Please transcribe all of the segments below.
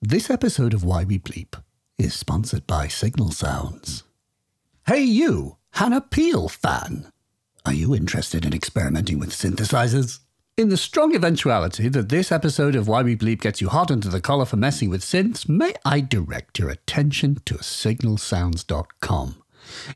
This episode of Why We Bleep is sponsored by Signal Sounds. Hey, you, Hannah Peel fan! Are you interested in experimenting with synthesizers? In the strong eventuality that this episode of Why We Bleep gets you hot under the collar for messing with synths, may I direct your attention to signalsounds.com.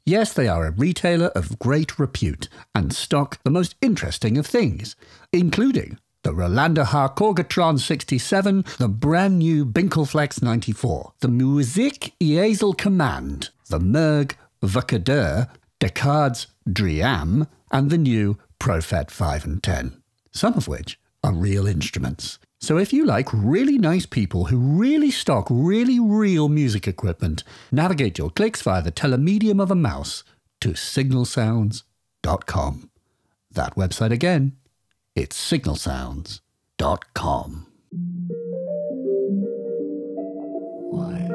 Yes, they are a retailer of great repute and stock the most interesting of things, including the Rolanda Harkorgatron 67, the brand new Binkelflex 94, the Music Easel Command, the Merg Vocadur, Descartes Driam, and the new Prophet 5 and 10, some of which are real instruments. So if you like really nice people who really stock really real music equipment, navigate your clicks via the telemedium of a mouse to signalsounds.com. That website again, it's signalsounds.com. Why?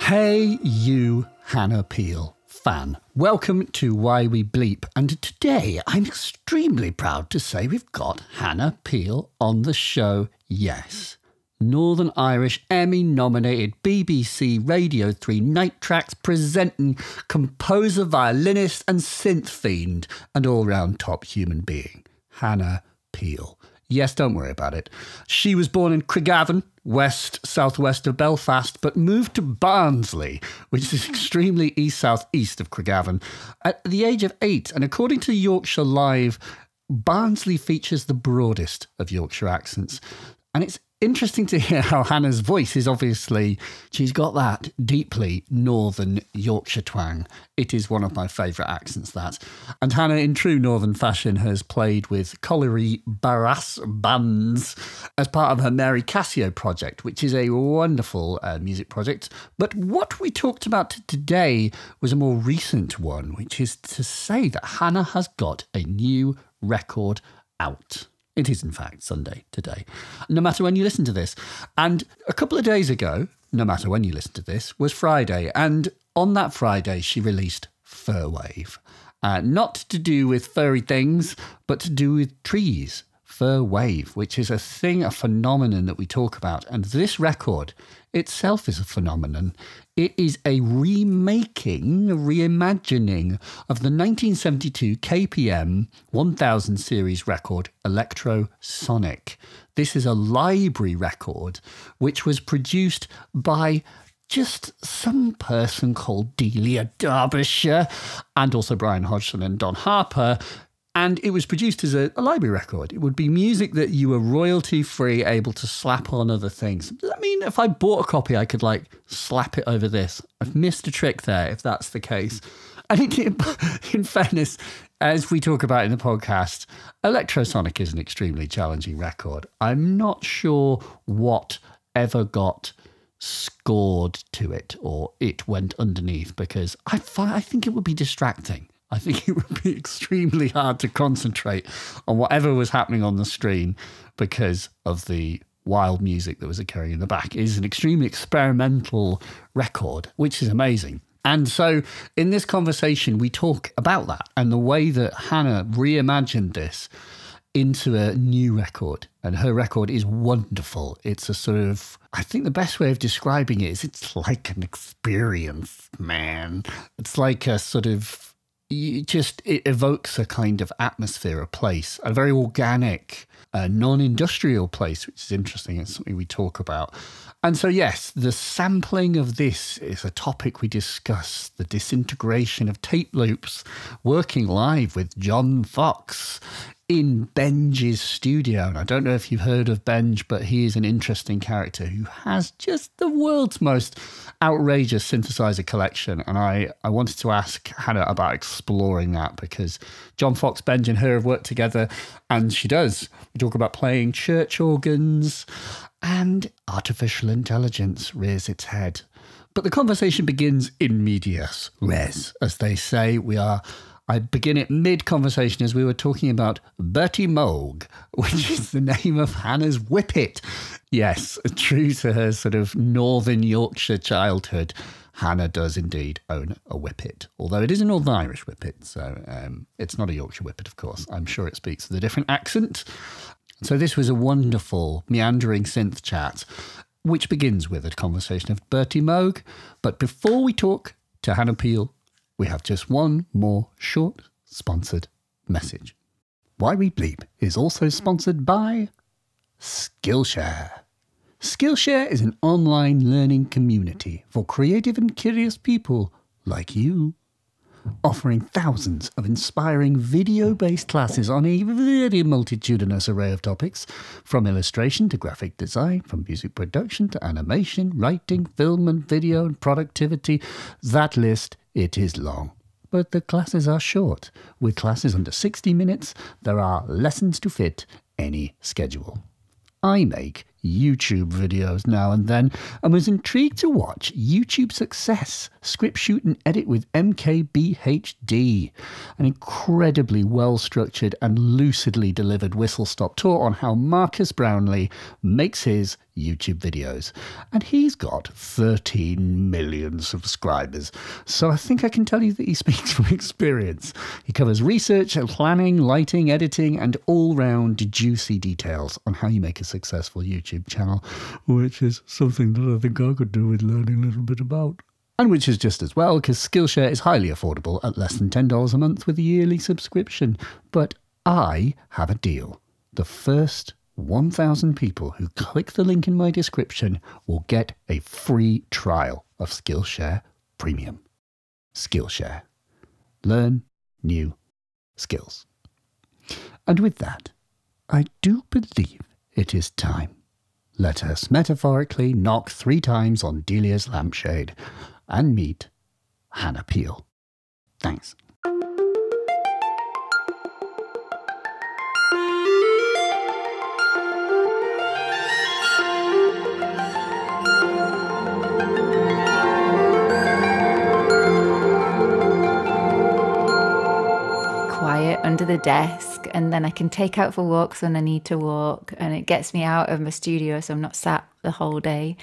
Hey, you, Hannah Peel fan. Welcome to Why We Bleep. And today I'm extremely proud to say we've got Hannah Peel on the show. Yes. Northern Irish Emmy nominated BBC Radio 3 Night Tracks presenting composer, violinist, and synth fiend, and all round top human being, Hannah Peel. Yes, don't worry about it. She was born in Craigavon, west southwest of Belfast, but moved to Barnsley, which is extremely east southeast of Craigavon, at the age of eight. And according to Yorkshire Live, Barnsley features the broadest of Yorkshire accents. And it's interesting to hear how Hannah's voice is obviously, she's got that deeply northern Yorkshire twang. It is one of my favourite accents, that. And Hannah, in true northern fashion, has played with colliery brass bands as part of her Mary Casio project, which is a wonderful uh, music project. But what we talked about today was a more recent one, which is to say that Hannah has got a new record out. It is, in fact, Sunday today, no matter when you listen to this. And a couple of days ago, no matter when you listen to this, was Friday. And on that Friday, she released Fir Wave. Uh, not to do with furry things, but to do with trees. Fir wave, which is a thing, a phenomenon that we talk about. And this record itself is a phenomenon. It is a remaking, a reimagining of the 1972 KPM 1000 series record Electro Sonic. This is a library record which was produced by just some person called Delia Derbyshire and also Brian Hodgson and Don Harper and it was produced as a, a, library record. It would be music that you were royalty free, able to slap on other things. Does that mean if I bought a copy, I could like slap it over this? I've missed a trick there if that's the case. And in, in fairness, as we talk about in the podcast, Electrosonic is an extremely challenging record. I'm not sure what ever got scored to it or it went underneath because I, I think it would be distracting. I think it would be extremely hard to concentrate on whatever was happening on the screen because of the wild music that was occurring in the back. It is an extremely experimental record, which is amazing. And so in this conversation, we talk about that and the way that Hannah reimagined this into a new record. And her record is wonderful. It's a sort of, I think the best way of describing it is it's like an experience, man. It's like a sort of you just it evokes a kind of atmosphere, a place, a very organic, uh, non-industrial place, which is interesting. It's something we talk about. And so, yes, the sampling of this is a topic we discuss. The disintegration of tape loops, working live with John Foxx in Benge's studio. And I don't know if you've heard of Benge, but he is an interesting character who has just the world's most outrageous synthesizer collection. And I, I wanted to ask Hannah about exploring that because John Foxx, Benge, and her have worked together, and she does. We talk about playing church organs, and artificial intelligence rears its head. But the conversation begins in medias res, as they say. We are I begin it mid conversation as we were talking about Bertie Moog, which is the name of Hannah's whippet. Yes, true to her sort of northern Yorkshire childhood. Hannah does indeed own a whippet, although it is a Northern Irish whippet, so um, it's not a Yorkshire whippet, of course. I'm sure it speaks with a different accent. So this was a wonderful, meandering synth chat, which begins with a conversation of Bertie Moog. But before we talk to Hannah Peel, we have just one more short sponsored message. Why We Bleep is also sponsored by Skillshare. Skillshare is an online learning community for creative and curious people like you, offering thousands of inspiring video based classes on a very multitudinous array of topics, from illustration to graphic design, from music production to animation, writing, film and video, and productivity. That list, it is long. But the classes are short. With classes under 60 minutes, there are lessons to fit any schedule. I make YouTube videos now and then and was intrigued to watch YouTube Success script shoot and edit with MKBHD, an incredibly well structured and lucidly delivered whistle stop tour on how Marques Brownlee makes his YouTube videos. And he's got 13 million subscribers. So I think I can tell you that he speaks from experience. He covers research planning, lighting, editing, and all round juicy details on how you make a successful YouTube channel, which is something that I think I could do with learning a little bit about. And which is just as well, because Skillshare is highly affordable at less than $10 a month with a yearly subscription. But I have a deal. The first 1,000 people who click the link in my description will get a free trial of Skillshare Premium. Skillshare. Learn new skills. And with that, I do believe it is time. Let us metaphorically knock three times on Delia's lampshade and meet Hannah Peel. Thanks. Under the desk and then I can take out for walks when I need to walk and it gets me out of my studio so I'm not sat the whole day.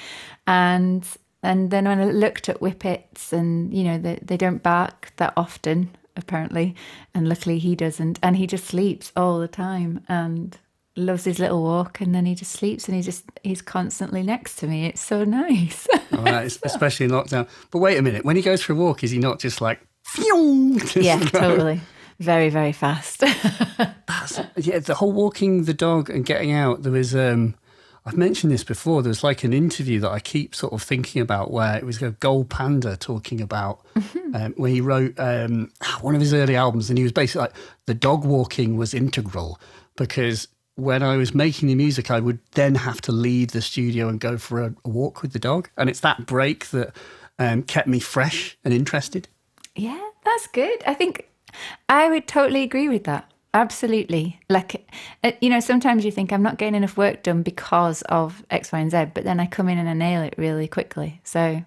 And and then when I looked at whippets and you know they, they don't bark that often apparently and luckily he doesn't and he just sleeps all the time and loves his little walk and then he just sleeps and he just he's constantly next to me. It's so nice. Oh, especially in lockdown. But wait a minute when he goes for a walk is he not just like yeah totally very, very fast. yeah, the whole walking the dog and getting out, there was, um, I've mentioned this before, there was like an interview that I keep sort of thinking about where it was a Gold Panda talking about, mm-hmm. um, where he wrote um, one of his early albums and he was basically like, the dog walking was integral because when I was making the music, I would then have to leave the studio and go for a, a walk with the dog. And it's that break that um, kept me fresh and interested. Yeah, that's good. I think I would totally agree with that. Absolutely. Like, uh, you know, sometimes you think I'm not getting enough work done because of X, Y, and Z, but then I come in and I nail it really quickly. So,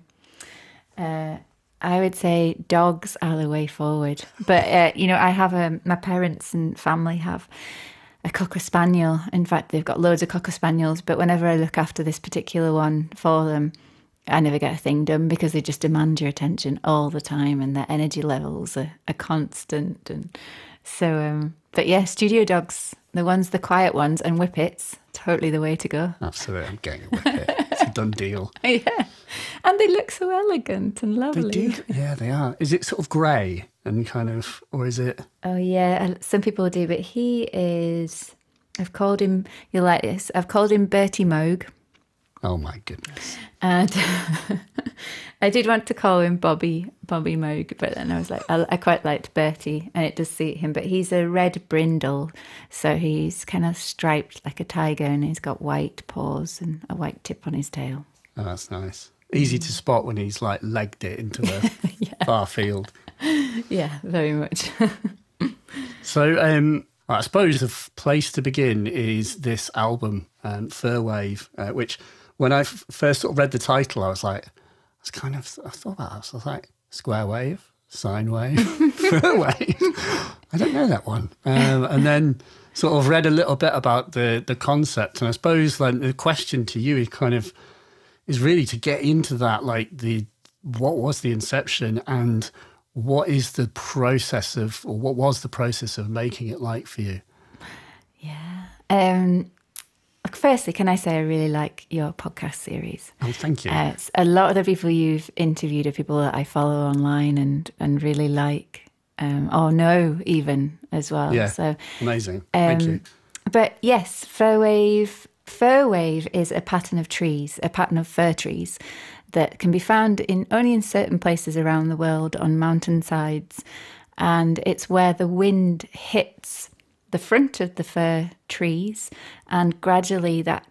uh, I would say dogs are the way forward. But, uh, you know, I have a, um, my parents and family have a Cocker Spaniel. In fact, they've got loads of Cocker Spaniels, but whenever I look after this particular one for them, I never get a thing done because they just demand your attention all the time and their energy levels are, are constant. And so, um, but yeah, studio dogs, the ones, the quiet ones, and whippets, totally the way to go. Absolutely. I'm getting a whippet. it's a done deal. Yeah. And they look so elegant and lovely. They do. Yeah, they are. Is it sort of grey and kind of, or is it? Oh, yeah. Some people do, but he is, I've called him, you like this, I've called him Bertie Moog Oh my goodness. And I did want to call him Bobby Bobby Moog, but then I was like, I, I, quite liked Bertie, and it does suit him. But he's a red brindle, so he's kind of striped like a tiger, and he's got white paws and a white tip on his tail. Oh, that's nice. Easy to spot when he's like legged it into the yeah. far field. Yeah, very much. so, um, I suppose the place to begin is this album, um, Fir Wave, uh, which when I f- first sort of read the title, I was like, I was kind of, I thought about it. I was like, Square Wave, sine wave, fur wave. I don't know that one. Um, and then sort of read a little bit about the the concept, and I suppose like the question to you is kind of is really to get into that, like the what was the inception and what is the process of, or what was the process of making it like for you? Yeah. Um, firstly, can I say I really like your podcast series? Oh, thank you. Uh, a lot of the people you've interviewed are people that I follow online and and really like, um, or know even as well. Yeah. So amazing. thank you. um, But yes, fir wave. Fir wave is a pattern of trees, a pattern of fir trees that can be found in only in certain places around the world on mountainsides, and it's where the wind hits the front of the fir trees, and gradually that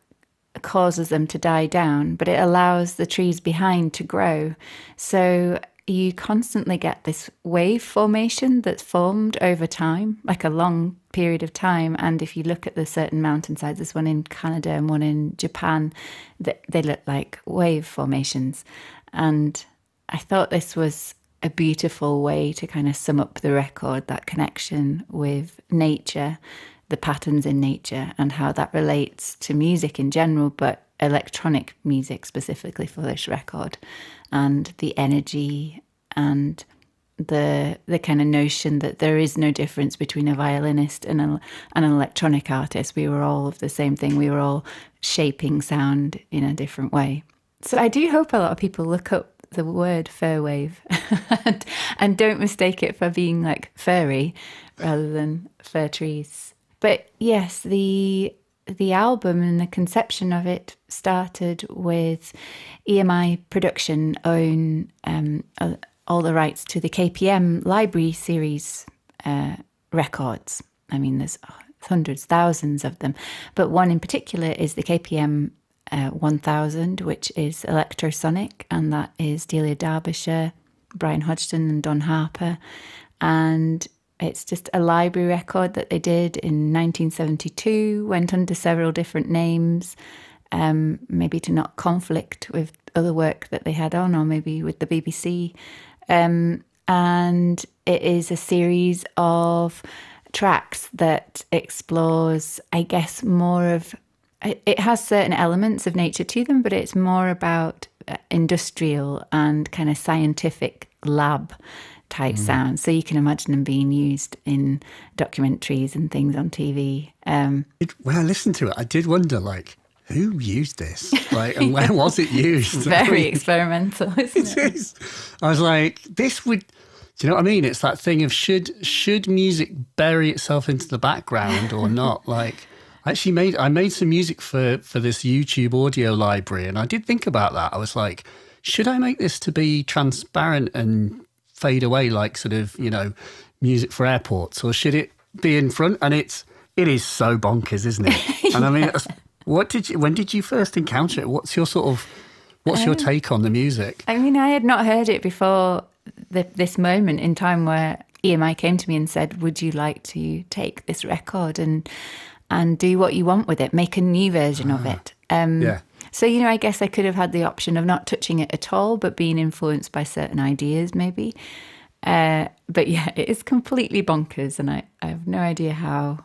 causes them to die down, but it allows the trees behind to grow. So you constantly get this wave formation that's formed over time, like a long period of time. And if you look at the certain mountainsides, there's one in Canada and one in Japan, that they look like wave formations. And I thought this was a beautiful way to kind of sum up the record, that connection with nature, the patterns in nature, and how that relates to music in general, but electronic music specifically for this record, and the energy and the the kind of notion that there is no difference between a violinist and, a, and an electronic artist. We were all of the same thing. We were all shaping sound in a different way. So I do hope a lot of people look up the word fir wave and, and don't mistake it for being like furry rather than fir trees. But yes, the the album and the conception of it started with EMI Production own um, all the rights to the KPM Library series uh, records. I mean, there's hundreds, thousands of them, but one in particular is the KPM uh, 1000, which is electrosonic, and that is Delia Derbyshire, Brian Hodgson, and Don Harper. And it's just a library record that they did in 1972, went under several different names, um, maybe to not conflict with other work that they had on, or maybe with the BBC. Um, and it is a series of tracks that explores, I guess, more of it has certain elements of nature to them, but it's more about uh, industrial and kind of scientific lab type sounds. So you can imagine them being used in documentaries and things on TV. Um, It- when I listened to it, I did wonder, like, who used this? Like, and where was it used? very experimental, isn't it? Jeez. I was like, this would. Do you know what I mean? It's that thing of should should music bury itself into the background or not? like, I actually made I made some music for for this YouTube audio library, and I did think about that. I was like, should I make this to be transparent and fade away, like sort of you know, music for airports, or should it be in front? And it's it is so bonkers, isn't it? And I mean, what did you? When did you first encounter it? What's your sort of What's your um, take on the music? I mean, I had not heard it before the, this moment in time where EMI came to me and said, "Would you like to take this record and and do what you want with it? Make a new version of it." Um, Yeah. So you know, I guess I could have had the option of not touching it at all, but being influenced by certain ideas, maybe. Uh, but yeah, it is completely bonkers, and I, I have no idea how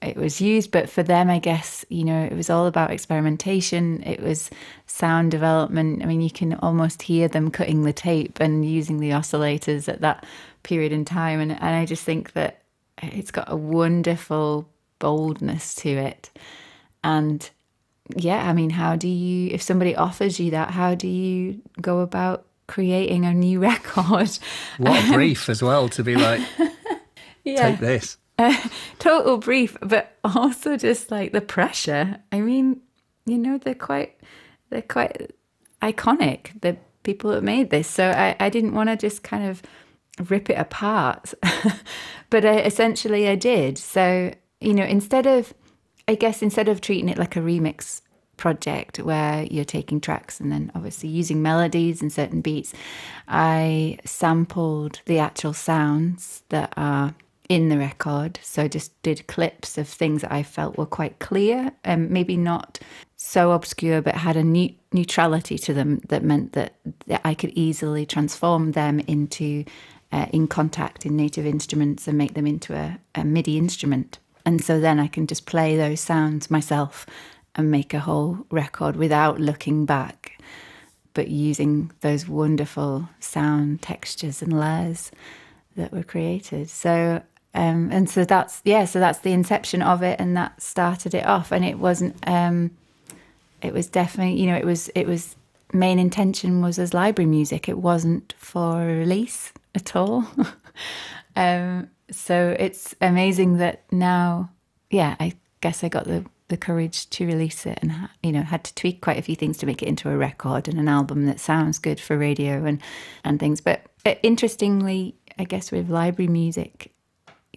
it was used. But for them, I guess you know, it was all about experimentation. It was sound development. I mean, you can almost hear them cutting the tape and using the oscillators at that period in time, and and I just think that it's got a wonderful boldness to it, and yeah, I mean, how do you, if somebody offers you that, how do you go about creating a new record? What a um, brief as well to be like, yeah. take this. Total brief, but also just like the pressure. I mean, you know, they're quite, they're quite iconic, the people that made this. So I, I didn't want to just kind of rip it apart. but I, essentially I did. So, you know, instead of, I guess instead of treating it like a remix project where you're taking tracks and then obviously using melodies and certain beats, I sampled the actual sounds that are in the record. So I just did clips of things that I felt were quite clear and maybe not so obscure, but had a neut- neutrality to them that meant that, that I could easily transform them into uh, in Kontakt in native instruments and make them into a, a MIDI instrument. And so then I can just play those sounds myself and make a whole record without looking back, but using those wonderful sound textures and layers that were created. So um, and so that's yeah, so that's the inception of it, and that started it off. And it wasn't. Um, it was definitely you know it was it was main intention was as library music. It wasn't for release at all. um, so it's amazing that now, yeah, I guess I got the the courage to release it, and you know had to tweak quite a few things to make it into a record and an album that sounds good for radio and and things. But uh, interestingly, I guess with library music,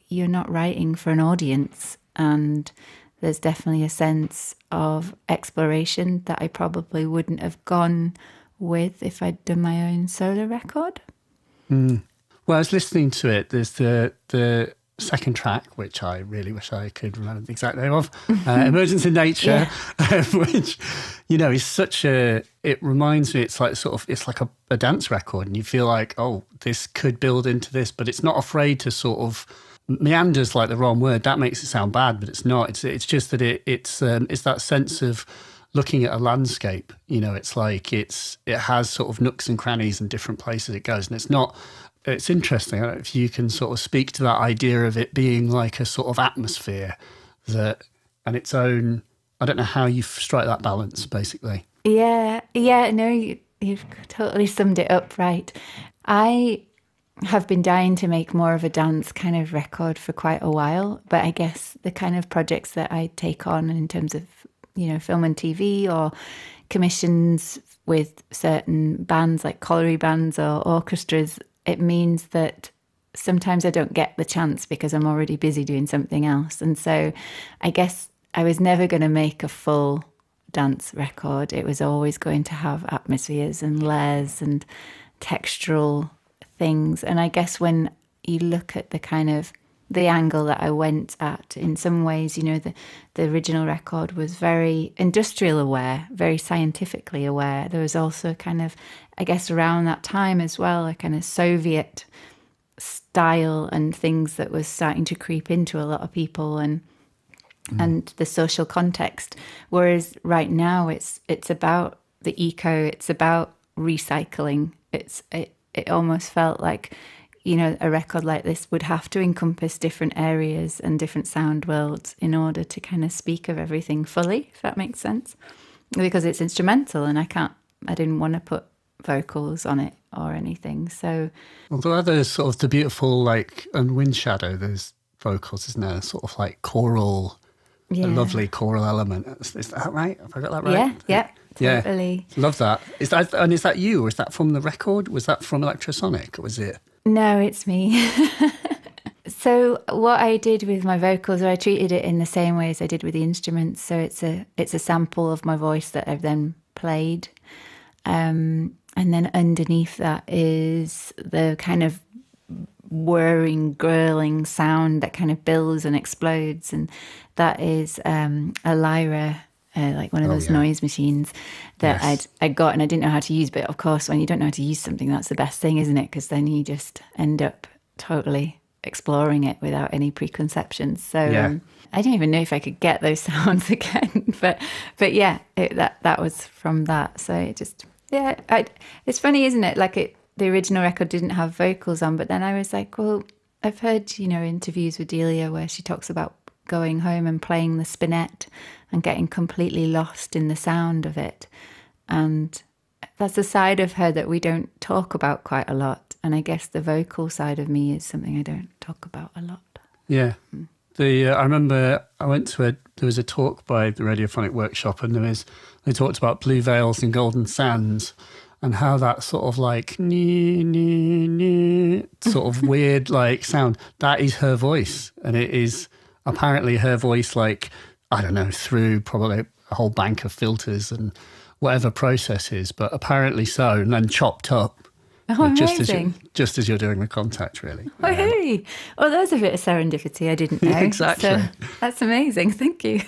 you're not writing for an audience, and there's definitely a sense of exploration that I probably wouldn't have gone with if I'd done my own solo record. Mm. Well, I was listening to it. There's the the second track, which I really wish I could remember the exact name of, uh, "Emergence in Nature," yeah. which you know is such a. It reminds me, it's like sort of, it's like a, a dance record, and you feel like, oh, this could build into this, but it's not afraid to sort of meanders like the wrong word. That makes it sound bad, but it's not. It's it's just that it it's um, it's that sense of looking at a landscape. You know, it's like it's it has sort of nooks and crannies and different places it goes, and it's not it's interesting. I don't know if you can sort of speak to that idea of it being like a sort of atmosphere that and its own. I don't know how you strike that balance, basically. Yeah, yeah, no, you, you've totally summed it up right. I have been dying to make more of a dance kind of record for quite a while, but I guess the kind of projects that I take on in terms of, you know, film and TV or commissions with certain bands like colliery bands or orchestras it means that sometimes I don't get the chance because I'm already busy doing something else. And so I guess I was never going to make a full dance record. It was always going to have atmospheres and layers and textural things. And I guess when you look at the kind of the angle that I went at. In some ways, you know, the, the original record was very industrial aware, very scientifically aware. There was also kind of, I guess, around that time as well, a kind of Soviet style and things that was starting to creep into a lot of people and mm. and the social context. Whereas right now, it's it's about the eco, it's about recycling. It's it it almost felt like you know, a record like this would have to encompass different areas and different sound worlds in order to kind of speak of everything fully, if that makes sense. Because it's instrumental and I can't, I didn't want to put vocals on it or anything. So, although there's sort of the beautiful, like, and Wind Shadow, there's vocals, isn't there? Sort of like choral, yeah. a lovely choral element. Is, is, that right? Have I got that right? Yeah, yeah. Totally. Yeah, love that. Is that and is that you, or is that from the record? Was that from Electrosonic, or was it? No, it's me. so what I did with my vocals, I treated it in the same way as I did with the instruments. So it's a it's a sample of my voice that I've then played, um, and then underneath that is the kind of whirring, gurling sound that kind of builds and explodes, and that is um, a lyra uh, like one of oh, those yeah. noise machines that yes. I'd I got and I didn't know how to use. But of course, when you don't know how to use something, that's the best thing, isn't it? Because then you just end up totally exploring it without any preconceptions. So yeah. um, I don't even know if I could get those sounds again. but but yeah, it, that that was from that. So it just yeah, I, it's funny, isn't it? Like it, the original record didn't have vocals on, but then I was like, well, I've heard you know interviews with Delia where she talks about going home and playing the spinet and getting completely lost in the sound of it. And that's a side of her that we don't talk about quite a lot. And I guess the vocal side of me is something I don't talk about a lot. Yeah. Mm. The uh, I remember I went to a there was a talk by the Radiophonic Workshop and there was they talked about blue veils and golden sands and how that sort of like nee, nee, nee, sort of weird like sound that is her voice and it is apparently her voice like I don't know, through probably a whole bank of filters and whatever processes, but apparently so, and then chopped up. Oh, just As you, just as you're doing the Kontakt, really. Oh, hey. Oh, there's a bit of serendipity I didn't know. exactly. So that's amazing. Thank you.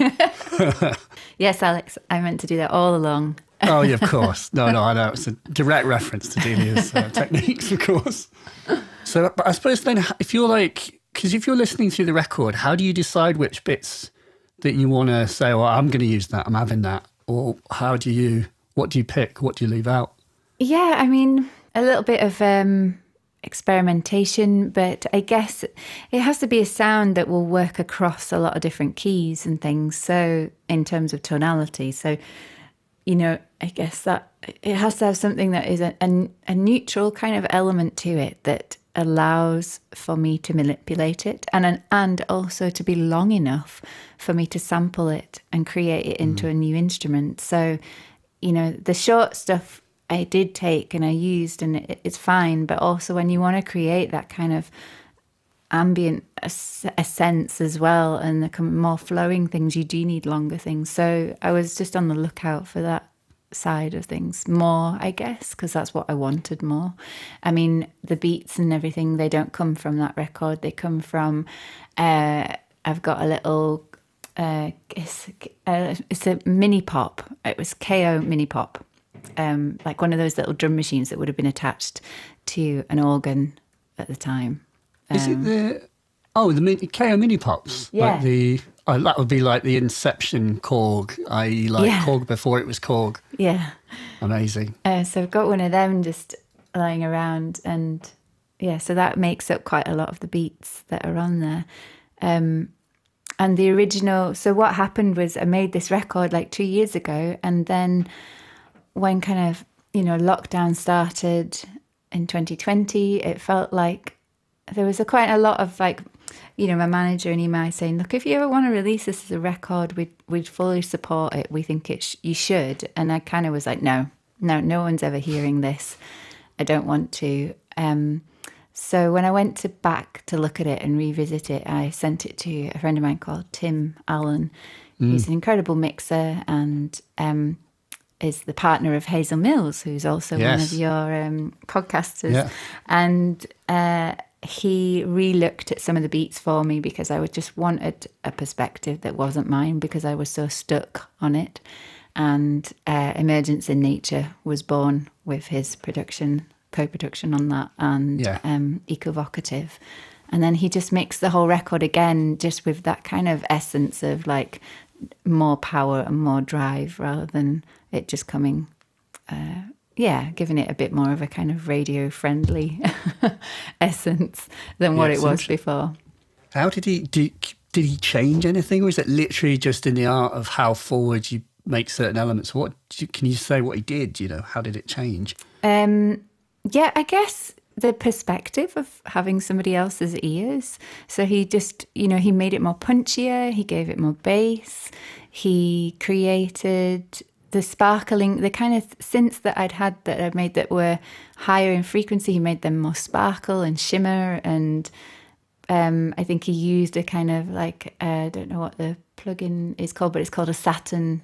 yes, Alex, I meant to do that all along. oh, yeah, of course. No, no, I know. It's a direct reference to Delia's uh, techniques, of course. So, but I suppose then, if you're like, because if you're listening to the record, how do you decide which bits that you want to say, well, I'm going to use that, I'm having that? Or how do you, what do you pick? What do you leave out? Yeah, I mean, a little bit of um, experimentation, but I guess it has to be a sound that will work across a lot of different keys and things. So, in terms of tonality, so you know, I guess that it has to have something that is a, a, a neutral kind of element to it that allows for me to manipulate it and and also to be long enough for me to sample it and create it into mm. a new instrument. So, you know, the short stuff I did take and I used, and it, it's fine. But also, when you want to create that kind of ambient a, a sense as well, and the more flowing things, you do need longer things. So I was just on the lookout for that side of things more, I guess, because that's what I wanted more. I mean, the beats and everything, they don't come from that record. They come from, uh, I've got a little, uh, it's, uh, it's a mini pop. It was Keio mini pop um, like one of those little drum machines that would have been attached to an organ at the time. Um, Is it um, the oh the mini, Keio mini pops? Yeah. Like the oh, that would be like the Inception Korg, i.e., like yeah. Korg before it was Korg. Yeah. Amazing. Uh, so I've got one of them just lying around, and yeah, so that makes up quite a lot of the beats that are on there. Um, and the original, so what happened was I made this record like two years ago, and then when kind of, you know, lockdown started in 2020, it felt like there was a quite a lot of like, you know, my manager and EMI saying, look, if you ever want to release this as a record, we'd, we'd fully support it. We think it sh- you should. And I kind of was like, no, no, no one's ever hearing this. I don't want to. Um, so when I went to back to look at it and revisit it, I sent it to a friend of mine called Tim Allen. Mm. He's an incredible mixer and um, is the partner of Hazel Mills, who's also yes. one of your um, podcasters. Yeah. And uh, he re-looked at some of the beats for me because I just wanted a perspective that wasn't mine because I was so stuck on it. And uh, Emergence in Nature was born with his production, co-production on that, and yeah. um, Ecovocative. And then he just mixed the whole record again, just with that kind of essence of like more power and more drive rather than it just coming, uh, yeah, giving it a bit more of a kind of radio friendly essence than what yeah, it was before. How did he do? Did he change anything, or is it literally just in the art of how forward you make certain elements? What can you say? What he did? You know, how did it change? Um, yeah, I guess the perspective of having somebody else's ears. So he just, you know, he made it more punchier, he gave it more bass, he created the sparkling, the kind of synths that I'd had that I'd made that were higher in frequency, he made them more sparkle and shimmer. And um, I think he used a kind of like, uh, I don't know what the plugin is called, but it's called a Saturn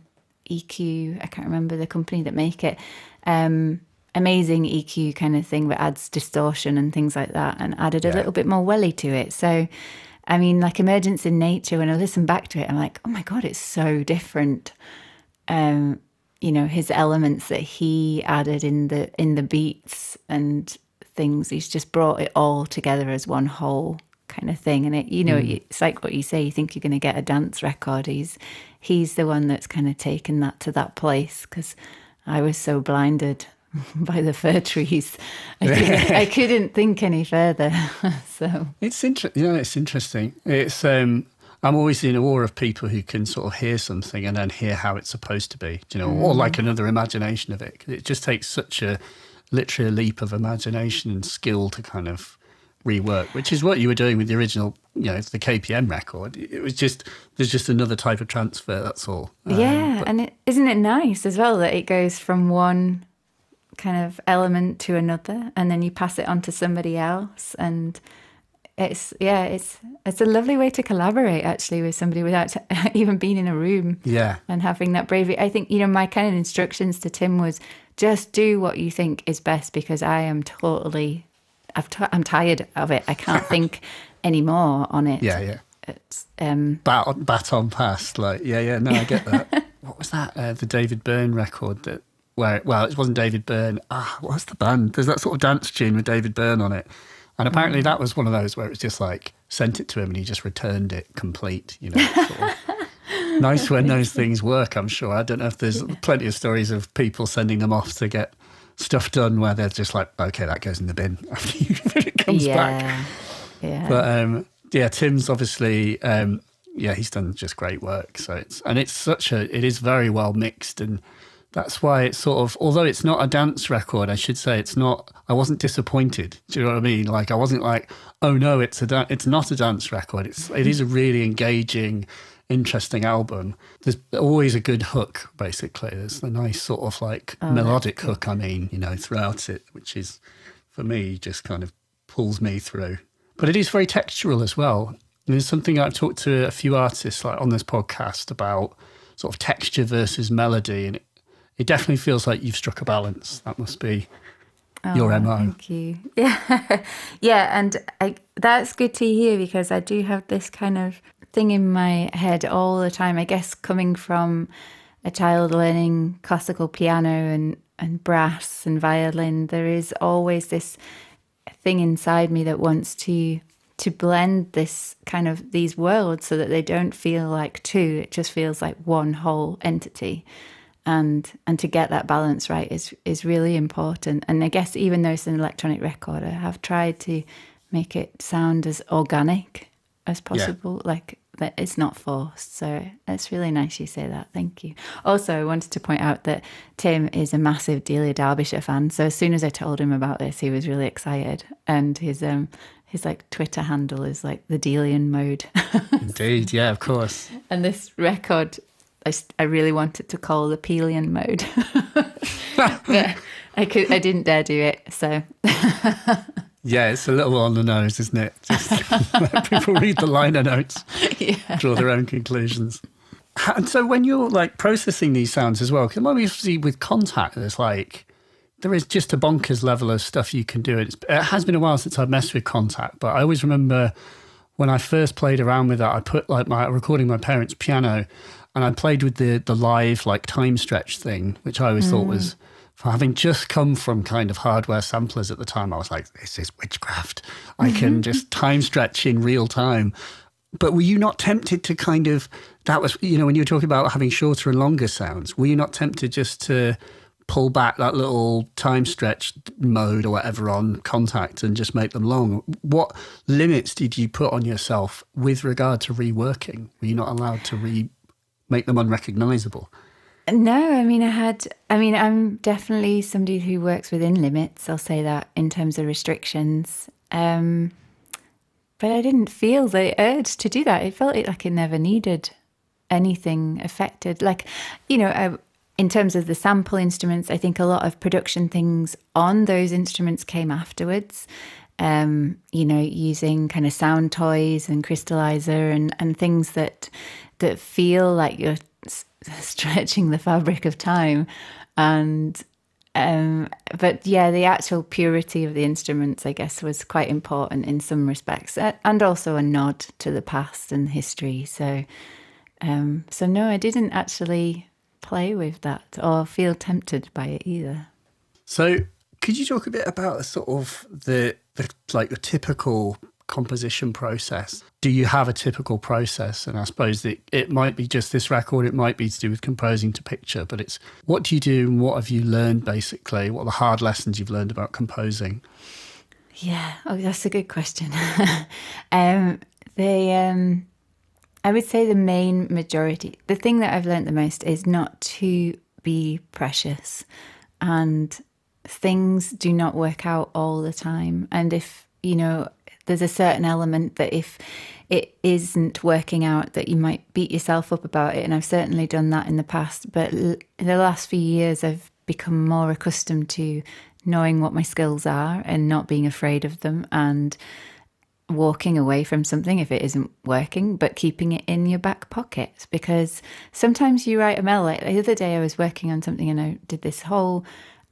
EQ. I can't remember the company that make it. Um, amazing EQ kind of thing that adds distortion and things like that and added a little bit more welly to it. So, I mean, like Emergence in Nature, when I listen back to it, I'm like, oh my God, it's so different. Um, you know, his elements that he added in the in the beats and things, he's just brought it all together as one whole kind of thing. And it, you know, mm. it's like what you say, you think you're going to get a dance record. He's he's the one that's kind of taken that to that place because I was so blinded by the fir trees. I couldn't, I couldn't think any further. so it's interesting. You know, it's interesting. It's um, I'm always in awe of people who can sort of hear something and then hear how it's supposed to be. You know, mm. or like another imagination of it. It just takes such a literally a leap of imagination and skill to kind of rework, which is what you were doing with the original, you know, the KPM record. It was just there's just another type of transfer. That's all. Um, yeah, and is isn't it nice as well that it goes from one kind of element to another and then you pass it on to somebody else and it's yeah it's it's a lovely way to collaborate actually with somebody without even being in a room yeah. and having that bravery. I think you know my kind of instructions to tim was just do what you think is best because i am totally I've t- i'm tired of it. I can't think anymore on it. Yeah yeah. It's um bat- baton pass like yeah yeah no i get that. What was that uh, the david byrne record that where well, it wasn't David Byrne. Ah, what's the band? There's that sort of dance tune with David Byrne on it, And apparently that was one of those where it was just like sent it to him and he just returned it complete, you know. Sort of. nice when those things work, I'm sure. I don't know if there's plenty of stories of people sending them off to get stuff done where they're just like, okay, that goes in the bin after it comes yeah. back. Yeah. But um, yeah, Tim's obviously um, yeah, he's done just great work. So it's and it's such a it is very well mixed and that's why it's sort of although it's not a dance record, I should say it's not. I wasn't disappointed. Do you know what I mean? Like I wasn't like, oh no, it's a da- it's not a dance record. It's it is a really engaging, interesting album. There's always a good hook. Basically, there's a nice sort of like oh, melodic hook. I mean, you know, throughout it, which is for me just kind of pulls me through. But it is very textural as well. There's something I've talked to a few artists like on this podcast about sort of texture versus melody, and it, it definitely feels like you've struck a balance. That must be oh, your Oh, mo. Thank you. Yeah, yeah, and I, that's good to hear because I do have this kind of thing in my head all the time. I guess coming from a child learning classical piano and and brass and violin, there is always this thing inside me that wants to to blend this kind of these worlds so that they don't feel like two. It just feels like one whole entity and and to get that balance right is is really important. And I guess even though it's an electronic record, I have tried to make it sound as organic as possible, like that it's not forced. So it's really nice you say that. Thank you. Also, I wanted to point out that Tim is a massive Delia Derbyshire fan. So as soon as I told him about this, he was really excited, and his um his like Twitter handle is like the Delian mode. Indeed, yeah, of course. And this record, I, I really wanted to call the Pelian mode. but I could, I didn't dare do it. So Yeah, it's a little on the nose, isn't it? Just let people read the liner notes, yeah, draw their own conclusions. And so when you're like processing these sounds as well, because obviously with Kontakt, there's like there is just a bonkers level of stuff you can do. It's, it has been a while since I've messed with Kontakt, but I always remember when I first played around with that, I put like my recording my parents' piano, and I played with the the live like time stretch thing, which I always thought was mm. for having just come from kind of hardware samplers at the time. I was like, this is witchcraft. I can mm-hmm. just time stretch in real time. But were you not tempted to kind of that was you know when you were talking about having shorter and longer sounds, were you not tempted just to pull back that little time stretch mode or whatever on Kontakt and just make them long? What limits did you put on yourself with regard to reworking? Were you not allowed to re make them unrecognizable? no, I mean, I had, I mean, I'm definitely somebody who works within limits. I'll say that in terms of restrictions. Um, but I didn't feel the urge to do that. It felt like it never needed anything affected. Like, you know, I, in terms of the sample instruments, I think a lot of production things on those instruments came afterwards. Um, you know, using kind of Soundtoys and crystallizer and, and things that that feel like you're stretching the fabric of time. And um, but yeah, the actual purity of the instruments, I guess, was quite important in some respects, and also a nod to the past and history. So, um, so no, I didn't actually play with that or feel tempted by it either. So, could you talk a bit about sort of the, the like the typical composition process? Do you have a typical process? And I suppose that it might be just this record, it might be to do with composing to picture, but it's what do you do and what have you learned basically? What are the hard lessons you've learned about composing? Yeah, oh, that's a good question. um, the um, I would say the main majority, the thing that I've learned the most is not to be precious, and things do not work out all the time. And if you know, there's a certain element that if it isn't working out, that you might beat yourself up about it. And I've certainly done that in the past. But in the last few years, I've become more accustomed to knowing what my skills are and not being afraid of them and walking away from something if it isn't working, but keeping it in your back pocket. Because sometimes you write a mail. Like the other day, I was working on something and I did this whole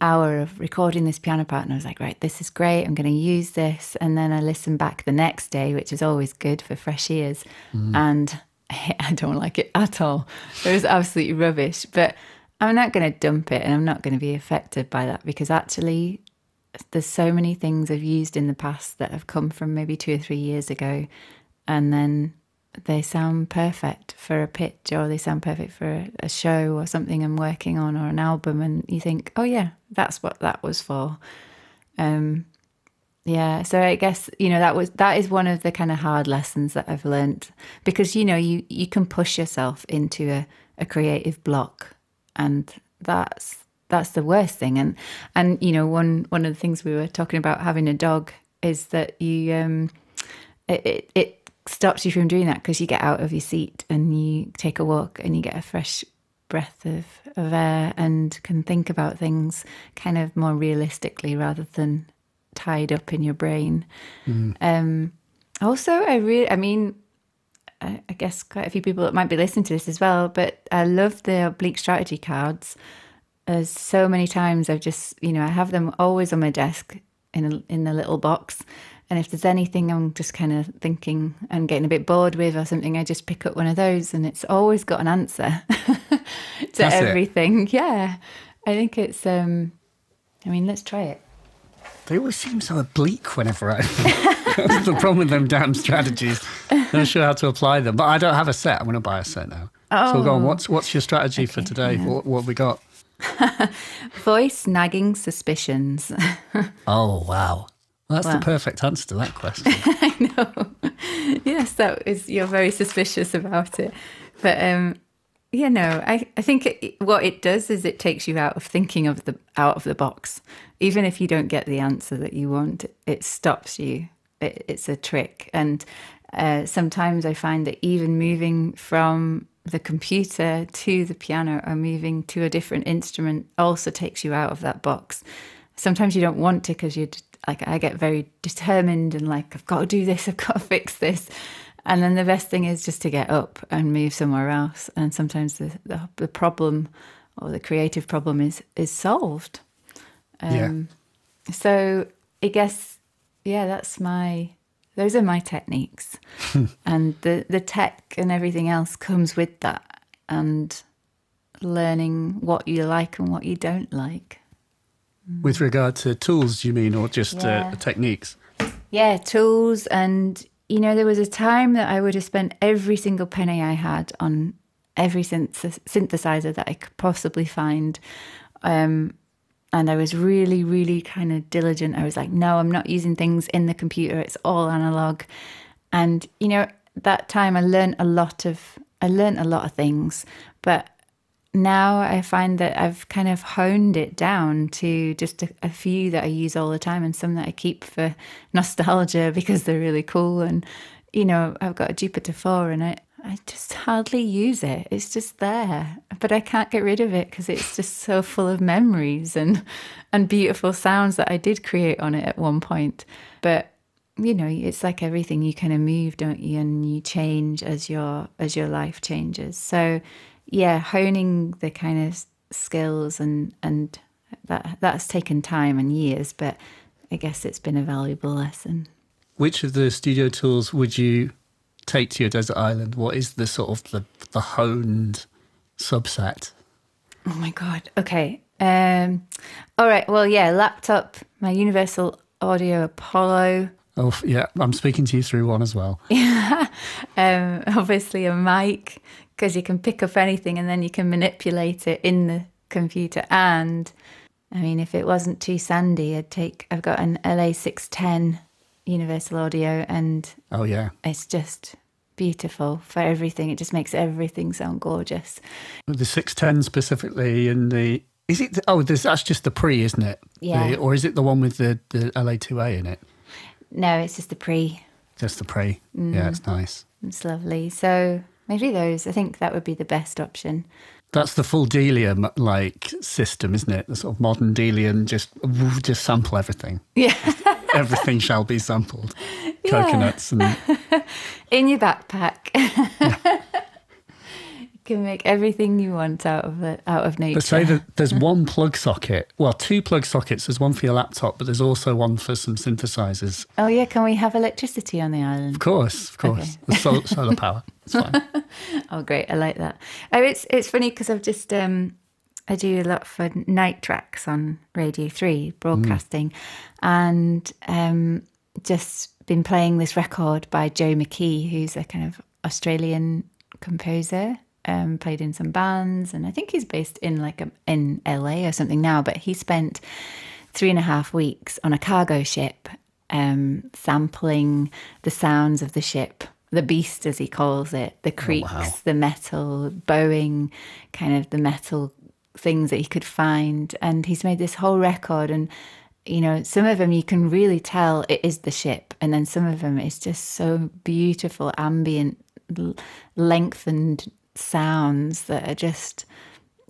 hour of recording this piano part, and I was like, right, this is great. I'm going to use this. And then I listened back the next day, which is always good for fresh ears. Mm-hmm. And I don't like it at all. It was absolutely rubbish. But I'm not going to dump it and I'm not going to be affected by that because actually there's so many things I've used in the past that have come from maybe two or three years ago, and then they sound perfect for a pitch or they sound perfect for a, show or something I'm working on or an album, and you think, oh yeah, that's what that was for. Um, yeah, so I guess you know that was that is one of the kind of hard lessons that I've learned because you know you you can push yourself into a, a creative block, and that's that's the worst thing. And and you know one one of the things we were talking about having a dog is that you um it it, it stops you from doing that because you get out of your seat and you take a walk and you get a fresh breath of, of air and can think about things kind of more realistically rather than tied up in your brain. Mm. Um, also, I really, I mean, I, I, guess quite a few people that might be listening to this as well, but I love the oblique strategy cards. As so many times I've just, you know, I have them always on my desk in a, in a little box. And if there's anything I'm just kind of thinking and getting a bit bored with or something, I just pick up one of those and it's always got an answer to That's everything. It. Yeah. I think it's, um, I mean, let's try it. They always seem so oblique whenever I. That's the problem with them damn strategies. I'm not sure how to apply them. But I don't have a set. I'm going to buy a set now. Oh. So go on. What's what's your strategy okay, for today? Yeah. What, what have we got? Voice nagging suspicions. oh wow. Well, that's the perfect answer to that question. I know. Yes, that is. You're very suspicious about it, but um, you know, I, I think it, what it does is it takes you out of thinking of the out of the box. Even if you don't get the answer that you want, it stops you. It, it's a trick, and uh, sometimes I find that even moving from the computer to the piano or moving to a different instrument also takes you out of that box. Sometimes you don't want to because you like I get very determined and like I've got to do this, I've got to fix this. And then the best thing is just to get up and move somewhere else. And sometimes the, the, the problem or the creative problem is is solved. Um, yeah. So I guess, yeah, that's my, those are my techniques. and the, the tech and everything else comes with that. And learning what you like and what you don't like. With regard to tools, you mean, or just uh, yeah. uh, techniques? Yeah, tools and you know, there was a time that I would have spent every single penny I had on every synth- synthesizer that I could possibly find. Um, and I was really, really kind of diligent. I was like, no, I'm not using things in the computer. It's all analog. And, you know, that time I learned a lot of, I learned a lot of things, but now I find that I've kind of honed it down to just a, a, few that I use all the time and some that I keep for nostalgia because they're really cool. And, you know, I've got a Jupiter 4 and I, I just hardly use it. It's just there, but I can't get rid of it because it's just so full of memories and, and beautiful sounds that I did create on it at one point. But you know it's like everything you kind of move don't you and you change as your as your life changes so yeah, honing the kind of skills and and that that's taken time and years, but I guess it's been a valuable lesson. Which of the studio tools would you take to your desert island? What is the sort of the, the honed subset? Oh my god. Okay. Um all right. Well, yeah, laptop, my Universal Audio Apollo. Oh yeah, I'm speaking to you through one as well. Yeah, um, obviously a mic, because you can pick up anything and then you can manipulate it in the computer. And I mean, if it wasn't too sandy, I'd take. I've got an LA610 Universal Audio, and oh yeah, it's just beautiful for everything. It just makes everything sound gorgeous. The 610 specifically, and the is it? Oh, that's just the pre, isn't it? Yeah. The, or is it the one with the the LA2A in it? No, it's just the pre. Just the pre. Mm. Yeah, it's nice. It's lovely. So Maybe those. I think that would be the best option. That's the full Delium like system, isn't it? The sort of modern Delium, just just sample everything. Yeah, everything shall be sampled. Yeah. Coconuts and in your backpack. Yeah can make everything you want out of it, out of nature. But say that there's one plug socket. Well, two plug sockets. There's one for your laptop, but there's also one for some synthesizers. Oh yeah, can we have electricity on the island? Of course, of course. Okay. Solar, solar, power. It's fine. oh great, I like that. Oh, it's it's funny because I've just um, I do a lot for night tracks on Radio 3 broadcasting and um, just been playing this record by Joe McKee, who's a kind of Australian composer. Um, played in some bands, and I think he's based in like a, in LA or something now. But he spent three and a half weeks on a cargo ship, um, sampling the sounds of the ship, the beast as he calls it, the creaks, wow. the metal, bowing, kind of the metal things that he could find. And he's made this whole record. And, you know, some of them you can really tell it is the ship. And then some of them it's just so beautiful, ambient, l- lengthened sounds that are just.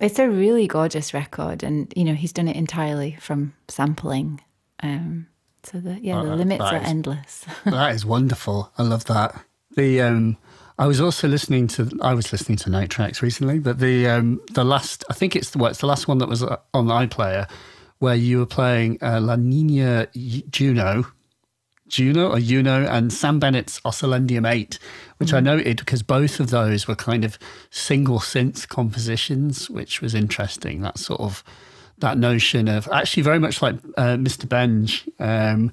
It's a really gorgeous record. And, you know, he's done it entirely from sampling. Um, so, the, yeah, the Uh, limits are is- endless. that is wonderful. I love that. The um, I was also listening to I was listening to Night Tracks recently, but the um, the last I think it's the well, it's the last one that was uh, on iPlayer where you were playing uh, La Nina Juno. Juno or Juno and Sam Bennett's Oscilendium 8, which I noted because both of those were kind of single synth compositions, which was interesting. That sort of that notion of actually very much like uh, Mr. Benge, um,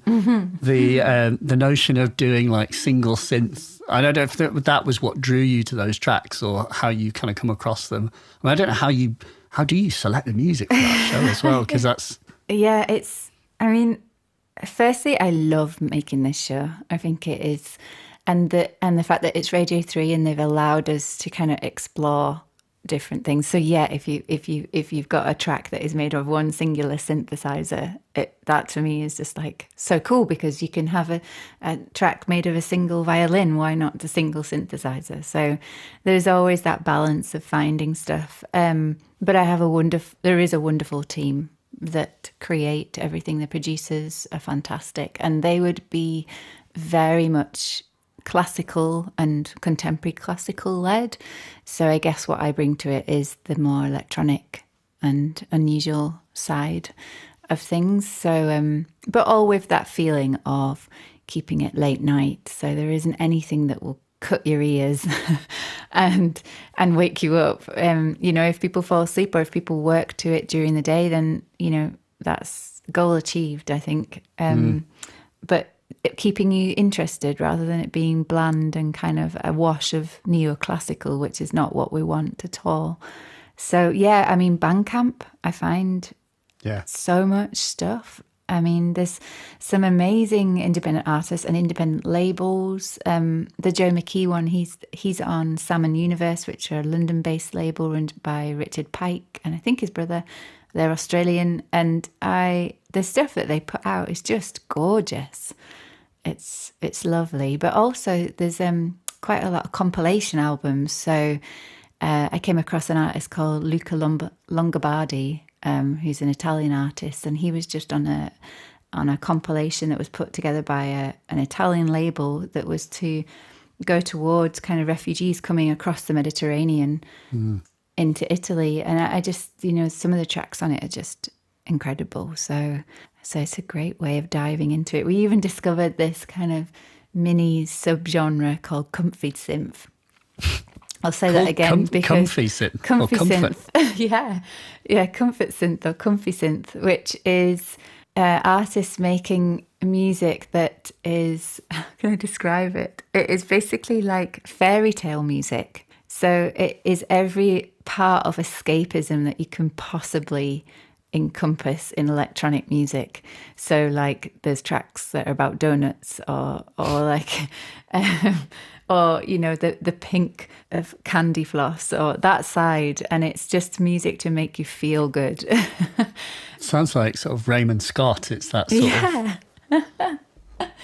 the um, the notion of doing like single synth. I don't know if that, that was what drew you to those tracks or how you kind of come across them. I, mean, I don't know how you how do you select the music for that show as well because that's Yeah, it's. I mean, firstly, I love making this show. I think it is, and the and the fact that it's Radio Three and they've allowed us to kind of explore different things. So yeah, if you if you if you've got a track that is made of one singular synthesizer, it that to me is just like so cool because you can have a, a track made of a single violin. Why not the single synthesizer? So there's always that balance of finding stuff. Um, but I have a wonderful. There is a wonderful team that create everything. The producers are fantastic, and they would be very much classical and contemporary classical led. So I guess what I bring to it is the more electronic and unusual side of things. So, um, but all with that feeling of keeping it late night. So there isn't anything that will cut your ears and and wake you up. Um, you know, if people fall asleep or if people work to it during the day, then you know that's goal achieved. I think. Um, But it- keeping you interested rather than it being bland and kind of a wash of neoclassical, which is not what we want at all. So yeah, I mean, Bandcamp, I find yeah so much stuff. I mean, there's some amazing independent artists and independent labels. Um, the Joe McKee one, he's he's on Salmon Universe, which are a London-based label run by Richard Pike, and I think his brother. They're Australian, and I the stuff that they put out is just gorgeous. It's it's lovely, but also there's um quite a lot of compilation albums. So uh, I came across an artist called Luca Lomb- Longobardi, um, who's an Italian artist, and he was just on a on a compilation that was put together by a, an Italian label that was to go towards kind of refugees coming across the Mediterranean into Italy. And I, I just, you know, some of the tracks on it are just incredible. So, so it's a great way of diving into it. We even discovered this kind of mini subgenre called comfy synth. I'll say that again com- because comfy synth comfy synth, yeah, yeah, comfort synth or comfy synth, which is uh, artists making music that is. How can I describe it? It is basically like fairy tale music. So it is every part of escapism that you can possibly encompass in electronic music. So like there's tracks that are about donuts or or like um, or you know the the pink of candy floss or that side and it's just music to make you feel good. sounds like sort of Raymond Scott. It's that sort yeah. of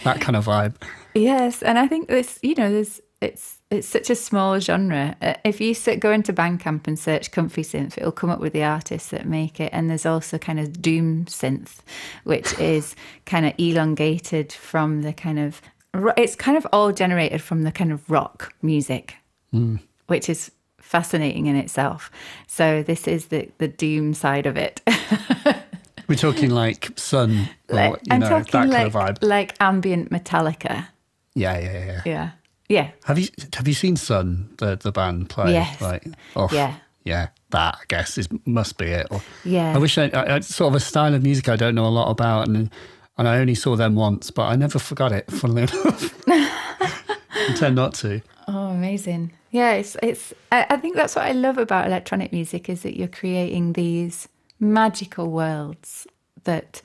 that kind of vibe. Yes, and I think this, you know, there's it's it's such a small genre. Uh, If you sit, go into Bandcamp and search comfy synth, it'll come up with the artists that make it. And there's also kind of doom synth, which is kind of elongated from the kind of it's kind of all generated from the kind of rock music, hmm. which is fascinating in itself. So this is the the doom side of it. We're talking like Sunn or Like- you I'm know that like kind of vibe. like ambient Metallica. Yeah, yeah, yeah. Yeah. Yeah. Have you have you seen Sunn the the band play? Yes. Like, oh, Yeah. yeah, that I guess is must be it. Or, Yeah. I wish I, I, I sort of a style of music I don't know a lot about, and and I only saw them once, but I never forgot it. Funnily enough, I tend not to. Oh, amazing! Yeah, it's it's. I, I think that's what I love about electronic music is that you're creating these magical worlds that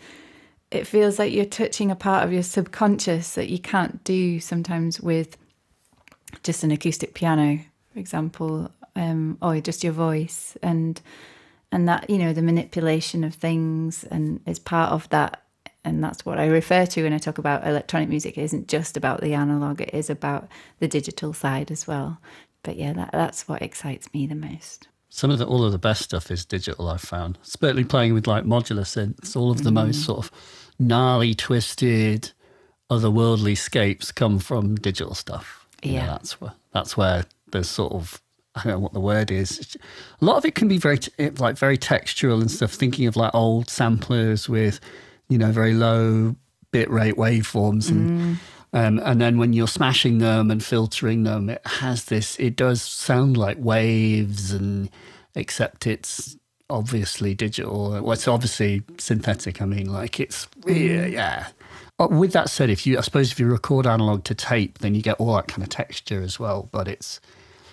it feels like you're touching a part of your subconscious that you can't do sometimes with just an acoustic piano, for example, um, or just your voice and and that you know the manipulation of things and is part of that and that's what I refer to when I talk about electronic music. It isn't just about the analog; it is about the digital side as well. But yeah, that, that's what excites me the most. Some of the all of the best stuff is digital. I've found, especially playing with like modular synths. All of the mm. most sort of gnarly, twisted, otherworldly scapes come from digital stuff. You know, Yeah. that's where that's where there's sort of I don't know what the word is. A lot of it can be very like very textural and stuff. Thinking of like old samplers with, you know, very low bit rate waveforms and. Um, and then when you're smashing them and filtering them, it has this. It does sound like waves, and except it's obviously digital. Well, it's obviously synthetic. I mean, like it's yeah, yeah. Uh, With that said, if you, I suppose, if you record analog to tape, then you get all that kind of texture as well. But it's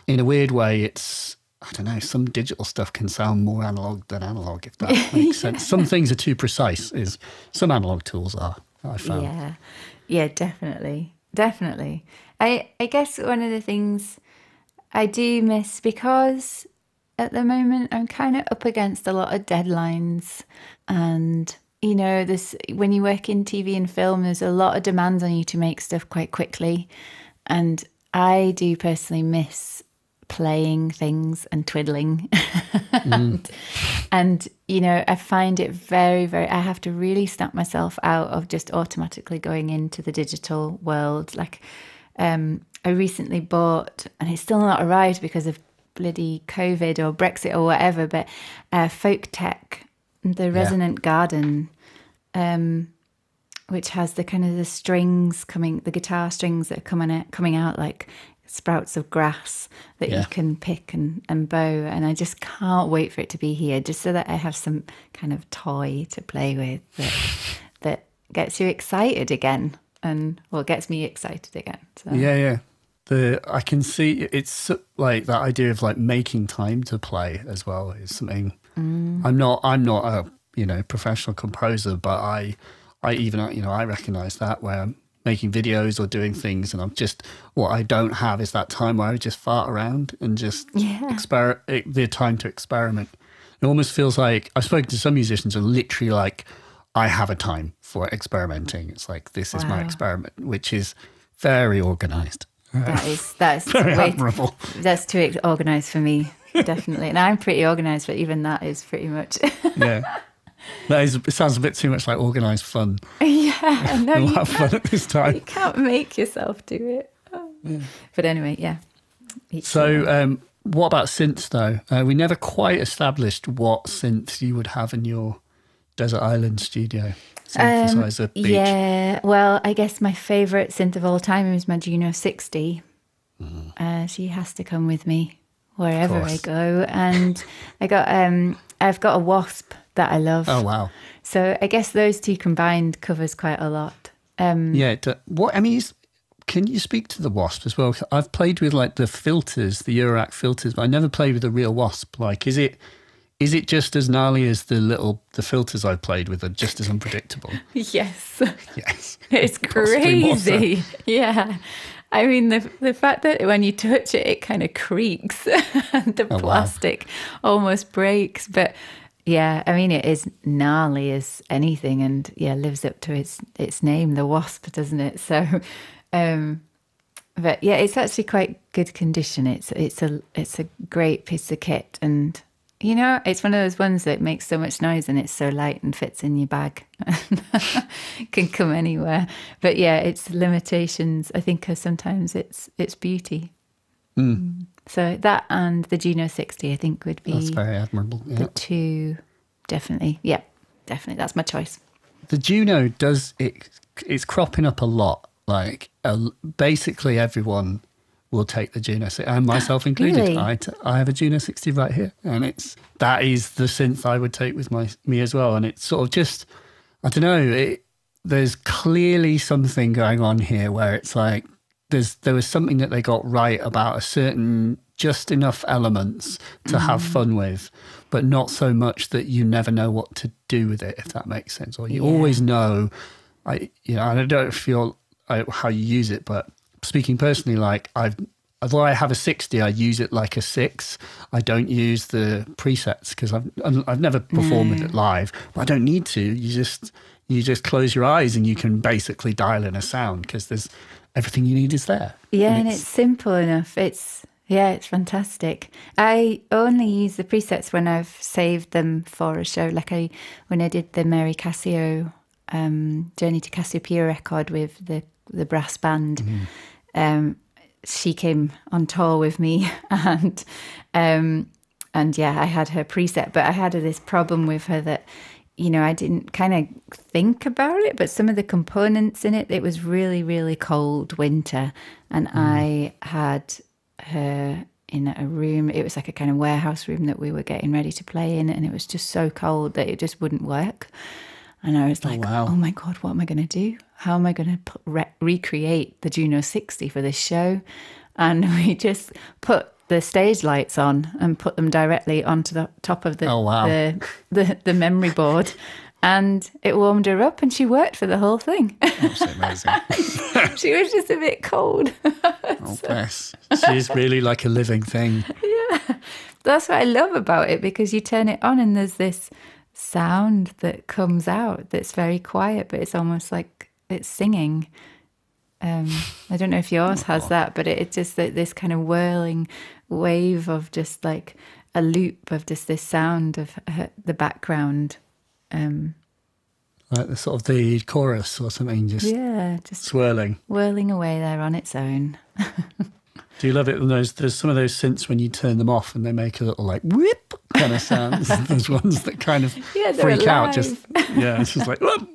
in a weird way, it's I don't know. Some digital stuff can sound more analog than analog, if that makes sense. Some things are too precise. Is some analog tools are. I found. Yeah, yeah, definitely, definitely. I I guess one of the things I do miss because at the moment I'm kind of up against a lot of deadlines, and you know, this when you work in TV and film, there's a lot of demands on you to make stuff quite quickly, and I do personally miss playing things and twiddling. And, and you know i find it very very i have to really snap myself out of just automatically going into the digital world. Like um i recently bought and it's still not arrived because of bloody covid or brexit or whatever but uh Folktek the resonant garden um which has the kind of the strings coming, the guitar strings that are coming out, coming out like sprouts of grass that Yeah. you can pick and, and bow. And I just can't wait for it to be here, just so that I have some kind of toy to play with that that gets you excited again, and well, gets me excited again. So. Yeah, yeah. The I can see it's like that idea of like making time to play as well is something. Mm. I'm not. I'm not a you know professional composer, but I, I even you know I recognize that where I'm making videos or doing things, and I'm just what I don't have is that time where I just fart around and just Yeah. exper- eh, the time to experiment. It almost feels like I've spoken to some musicians who are literally like, I have a time for experimenting. It's like this is my experiment, which is very organized. That is that's Very way- admirable. that's too organized for me, definitely. And I'm pretty organized, but even that is pretty much. Yeah. That is, it sounds a bit too much like organised fun. yeah, no, We'll you have fun at this time. You can't make yourself do it. Oh. But anyway, yeah. Each So, um, what about synths though? Uh, we never quite established what synths you would have in your desert island studio. Synthesizer beach. Um, Yeah, well, I guess my favourite synth of all time is my Juno 60. Uh, she has to come with me wherever I go. And I got, um, I've got a Wasp that I love. Oh wow. So I guess those two combined covers quite a lot. Um, Yeah. it- what I mean is, can you speak to the wasp as well? I've played with like the filters, the Eurorack filters, but I never played with a real wasp. Like, is it? Is it just as gnarly as the little the filters I've played with are just as unpredictable? yes. Yes. It's crazy. Yeah. I mean, the the fact that when you touch it, it kind of creaks and the Oh, wow. plastic almost breaks. But yeah, I mean, it is gnarly as anything, and yeah, lives up to its its name, the wasp, doesn't it? So, um, but yeah, it's actually quite good condition. It's it's a it's a great piece of kit, and you know, it's one of those ones that makes so much noise and it's so light and fits in your bag, can come anywhere. But yeah, its limitations, I think, are sometimes its its beauty. Mm. So that and the Juno 60, I think, would be That's very admirable. Yeah. the two. Definitely, yeah, definitely. That's my choice. the Juno does it. It's cropping up a lot. Like uh, basically everyone will take the Juno, si- and myself included. Really? I, t- I have a Juno 60 right here, and it's that is the synth I would take with my me as well. And it's sort of just, I don't know, it, there's clearly something going on here where it's like there's there was something that they got right about a certain just enough elements to have fun with, but not so much that you never know what to do with it, if that makes sense, or you Yeah. always know. I you know, I don't feel uh, how you use it, but speaking personally, like I've although I have a sixty, I use it like a six. I don't use the presets because I've I've never performed with it live, but I don't need to. You just you just close your eyes and you can basically dial in a sound because there's everything you need is there. Yeah, and it's simple enough. It's yeah, it's fantastic. I only use the presets when I've saved them for a show. Like I when I did the Mary Casio um, Journey to Cassiopeia record with the the brass band. Um, she came on tour with me, and um, and yeah, I had her preset, but I had this problem with her that you know I didn't kind of think about it, but some of the components in it, it was really really cold winter, and mm. I had her in a room. It was like a kind of warehouse room that we were getting ready to play in, and it was just so cold that it just wouldn't work. And I was oh, like, wow. oh my God, what am I going to do? How am I going to re- recreate the Juno 60 for this show? And we just put the stage lights on and put them directly onto the top of the, Oh, wow. the, the, the memory board. And it warmed her up and she worked for the whole thing. Absolutely amazing. she was just a bit cold. oh, bless. She's really like a living thing. Yeah. That's what I love about it because you turn it on and there's this sound that comes out that's very quiet, but it's almost like it's singing. Um, I don't know if yours has that, but it, it's just that this kind of whirling wave of just like a loop of just this sound of her, the background. Um, Like the sort of the chorus or something, just yeah, just swirling. whirling away there on its own. Do you love it when those there's some of those synths when you turn them off and they make a little like whip kind of sounds. there's ones that kind of Yeah, freak out. Just yeah, it's just like. "Whoop."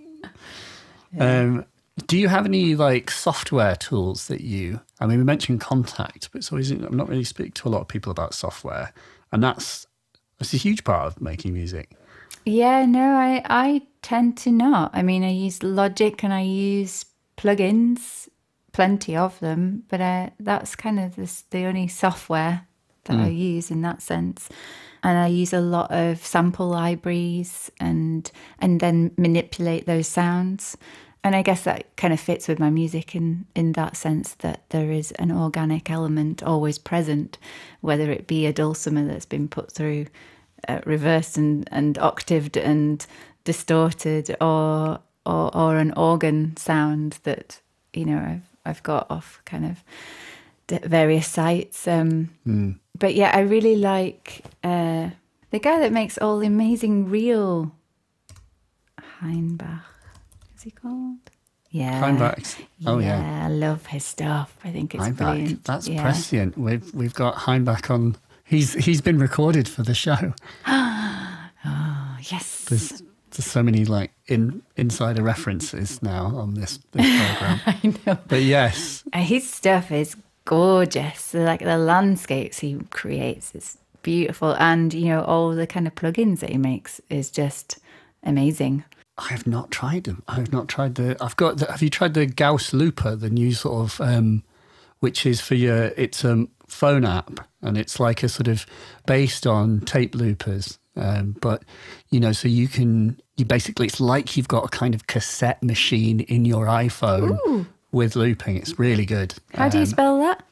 Um, do you have any like software tools that you? I mean, we mentioned Kontakt, but it's always I'm not really speak to a lot of people about software, and that's that's a huge part of making music. Yeah, no, I I tend to not. I mean, I use Logic and I use plugins, plenty of them, but uh, that's kind of this, the only software that I use in that sense. And I use a lot of sample libraries and and then manipulate those sounds. And I guess that kind of fits with my music in in that sense that there is an organic element always present, whether it be a dulcimer that's been put through uh, reversed and, and octaved and distorted or, or or an organ sound that you know I've I've got off kind of various sites um but yeah I really like uh the guy that makes all the amazing real Heinbach he called yeah Heinbach's. Oh yeah. I love his stuff I think it's Heinbach. brilliant That's yeah. prescient. We've we've got Heinbach on. He's he's been recorded for the show. yes There's there's so many like in insider references now on this, this program. I know But yes, Uh, His stuff is gorgeous. Like the landscapes he creates is beautiful, and you know all the kind of plugins that he makes is just amazing. I have not tried them. I have not tried the. I've got. The, have you tried the Gauss Looper, the new sort of, um, which is for your. It's a phone app, and it's like a sort of based on tape loopers. Um, but you know, so you can. You basically, it's like you've got a kind of cassette machine in your iPhone with looping. It's really good. How do you Um, spell that?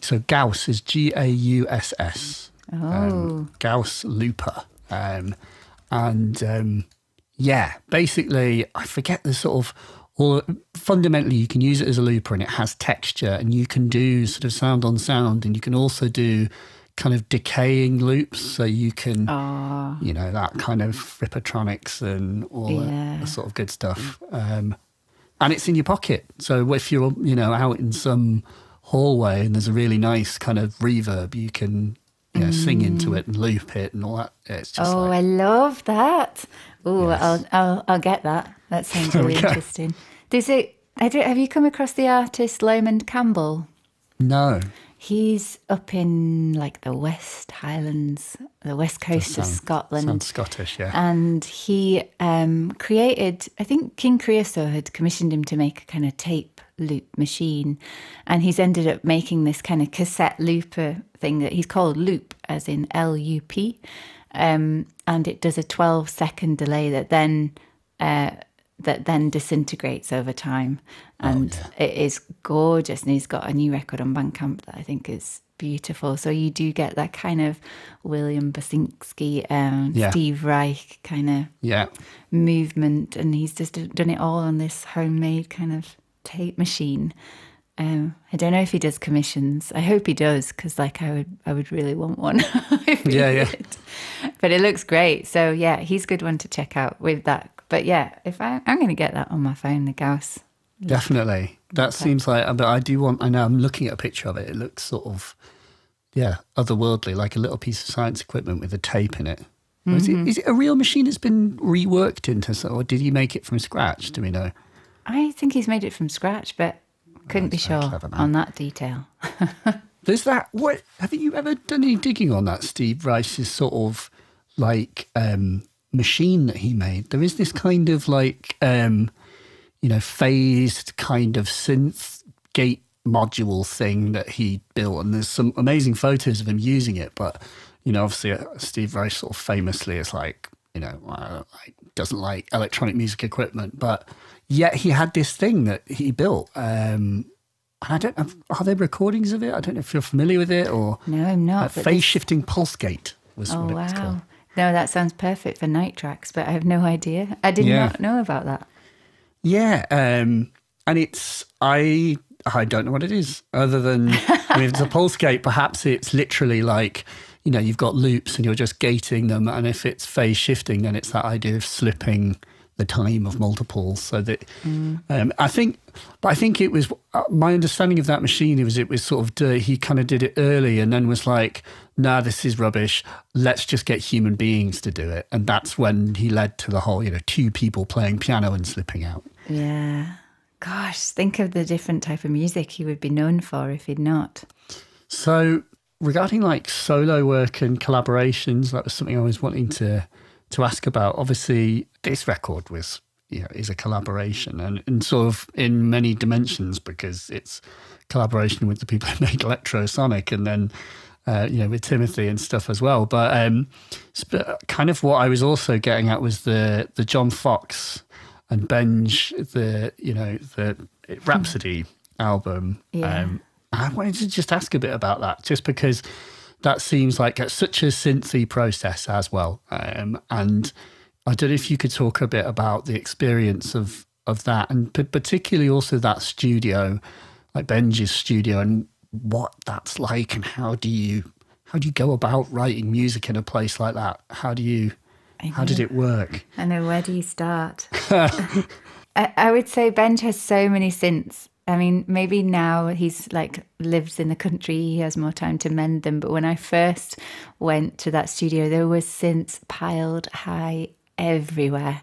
So Gauss is G A U S S. Oh, Um, Gauss Looper. Um, and um, yeah, basically, I forget the sort of, or fundamentally, you can use it as a looper and it has texture and you can do sort of sound on sound and you can also do kind of decaying loops. So you can, oh, you know, that kind of Frippertronics and all Yeah. the sort of good stuff. Um, and it's in your pocket. So if you're, you know, out in some hallway and there's a really nice kind of reverb, you can, you know, sing into it and loop it and all that. It's just oh, like, I love that. Oh, Yes. I'll, I'll I'll get that. That sounds really interesting. Does it? Have you come across the artist Lomond Campbell? no. He's up in like the West Highlands, the west coast Sound- of Scotland. Sounds Scottish, yeah. and he um, created i think king creosote had commissioned him to make a kind of tape loop machine and he's ended up making this kind of cassette looper thing that he's called loop as in l-u-p um, and it does a 12 second delay that then uh, that then disintegrates over time. And it is gorgeous. And he's got a new record on bandcamp that i think is beautiful. So you do get that kind of william basinski um, Yeah. steve reich kind of yeah. movement. And he's just done it all on this homemade kind of tape machine um, I don't know if he does commissions. I hope he does because, like, I would, I would really want one. Yeah, yeah. did. But it looks great. So yeah, he's a good one to check out with that. But yeah, if I, I'm going to get that on my phone, the Gauss. Definitely. That seems like, but I do want, I know I'm looking at a picture of it. It looks sort of, yeah, otherworldly, like a little piece of science equipment with a tape in it. Mm-hmm. it, is it a real machine that's been reworked into, so- or did he make it from scratch? Do we know? I think he's made it from scratch, but couldn't be That's very sure on that detail. There's that. What have you ever done any digging on that Steve Reich's sort of like um, machine that he made? There is this kind of like um, you know phased kind of synth gate module thing that he built, and there's some amazing photos of him using it. But you know, obviously, uh, Steve Reich sort of famously is like you know uh, like, doesn't like electronic music equipment, but yet he had this thing that he built. Um, and I don't know, are there recordings of it? I don't know if you're familiar with it or No, I'm not. uh, phase shifting pulse gate was oh what it was called. wow. No, that sounds perfect for night tracks, but I have no idea. I did Yeah. not know about that. Yeah, um, and it's I I don't know what it is other than I mean, if it's a pulse gate. Perhaps it's literally like you know you've got loops and you're just gating them, and if it's phase shifting, then it's that idea of slipping the time of multiples. So that um, I think, but I think it was uh, my understanding of that machine was it was sort of uh, he kind of did it early and then was like, nah, this is rubbish. Let's just get human beings to do it, and that's when he led to the whole you know two people playing piano and slipping out. Yeah. Gosh, think of the different type of music he would be known for if he'd not. So regarding like solo work and collaborations, that was something I was wanting to to ask about. Obviously, this record was you know is a collaboration and, and sort of in many dimensions because it's collaboration with the people who made Electrosonic and then uh, you know with Timothy and stuff as well. But um, sp- kind of what I was also getting at was the the John Foxx and Benge the you know the Rhapsody album. Yeah. Um, I wanted to just ask a bit about that, just because that seems like a, such a synthy process as well. Um, and I don't know if you could talk a bit about the experience of of that, and particularly also that studio, like Benge's studio, and what that's like, and how do you how do you go about writing music in a place like that? How do you how did it work? I know, where do you start? I, I would say Benge has so many synths. I mean, maybe now he's like lives in the country, he has more time to mend them. But when I first went to that studio, there was synths piled high everywhere,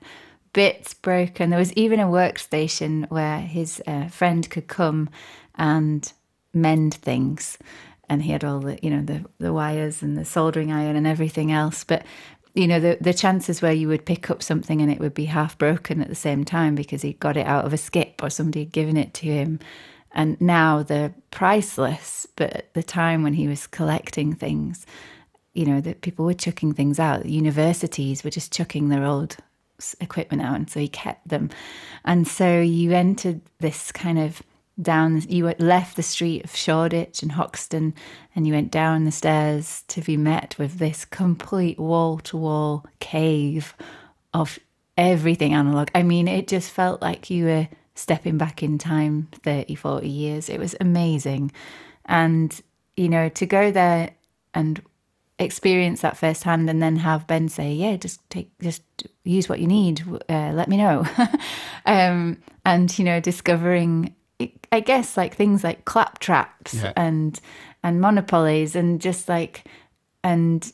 bits broken. There was even a workstation where his uh, friend could come and mend things. And he had all the, you know, the, the wires and the soldering iron and everything else. But you know, the, the chances where you would pick up something and it would be half broken at the same time because he'd got it out of a skip or somebody had given it to him. And now they're priceless. But at the time when he was collecting things, you know, that people were chucking things out. Universities were just chucking their old equipment out. And so he kept them. And so you entered this kind of down, you left the street of Shoreditch and Hoxton and you went down the stairs to be met with this complete wall to wall cave of everything analog. I mean, it just felt like you were stepping back in time 30, 40 years. It was amazing. And, you know, to go there and experience that firsthand and then have Ben say, yeah, just take, just use what you need. Uh, let me know. um, and, you know, discovering, I guess, like things like clap traps Yeah. and, and monopolies and just like, and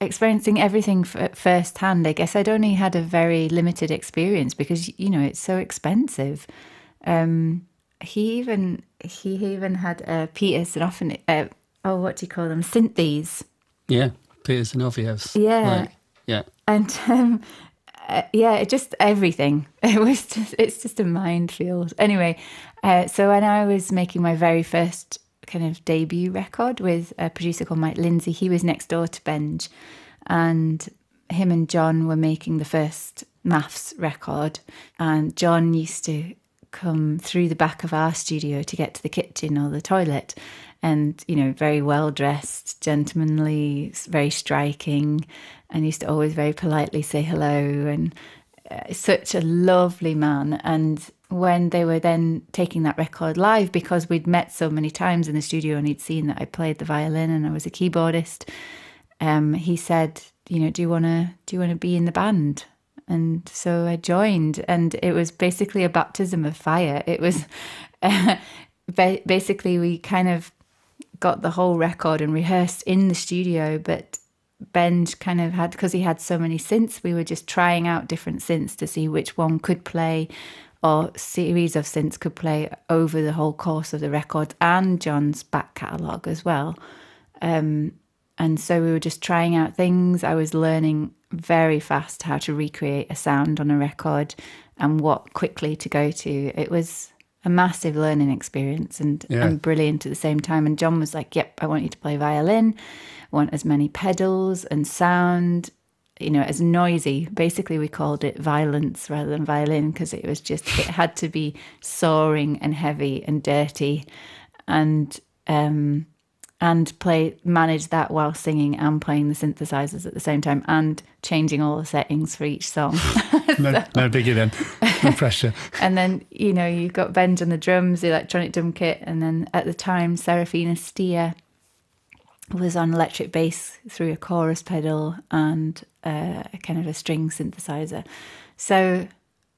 experiencing everything f- firsthand. I guess I'd only had a very limited experience because, you know, it's so expensive. Um, he even he even had uh, Peters and often uh, oh what do you call them synthes Yeah, Peter Zinovieff's. Yeah. Like, yeah. and um, uh, yeah, just everything. It was just it's just a minefield. Anyway, uh, so when I was making my very first kind of debut record with a producer called Mike Lindsay, he was next door to Benge, and him and John were making the first maths record, and John used to come through the back of our studio to get to the kitchen or the toilet and you know very well dressed gentlemanly very striking and used to always very politely say hello and uh, such a lovely man and when they were then taking that record live because we'd met so many times in the studio and he'd seen that I played the violin and I was a keyboardist um, he said you know do you want to do you want to be in the band and so I joined, and it was basically a baptism of fire. It was uh, basically we kind of got the whole record and rehearsed in the studio, but Ben kind of had because he had so many synths, we were just trying out different synths to see which one could play or series of synths could play over the whole course of the record and John's back catalogue as well. Um, and so we were just trying out things. I was learning very fast how to recreate a sound on a record and what quickly to go to. It was a massive learning experience and, Yeah. and brilliant at the same time. And John was like, Yep, I want you to play violin, I want as many pedals and sound, you know, as noisy. Basically, we called it violence rather than violin because it was just, it had to be soaring and heavy and dirty. And, um, and play manage that while singing and playing the synthesizers at the same time and changing all the settings for each song. No, no biggie then. No pressure. and then you know you've got Benge on the drums, the electronic drum kit, and then at the time Serafina Steer was on electric bass through a chorus pedal and uh, a kind of a string synthesizer. So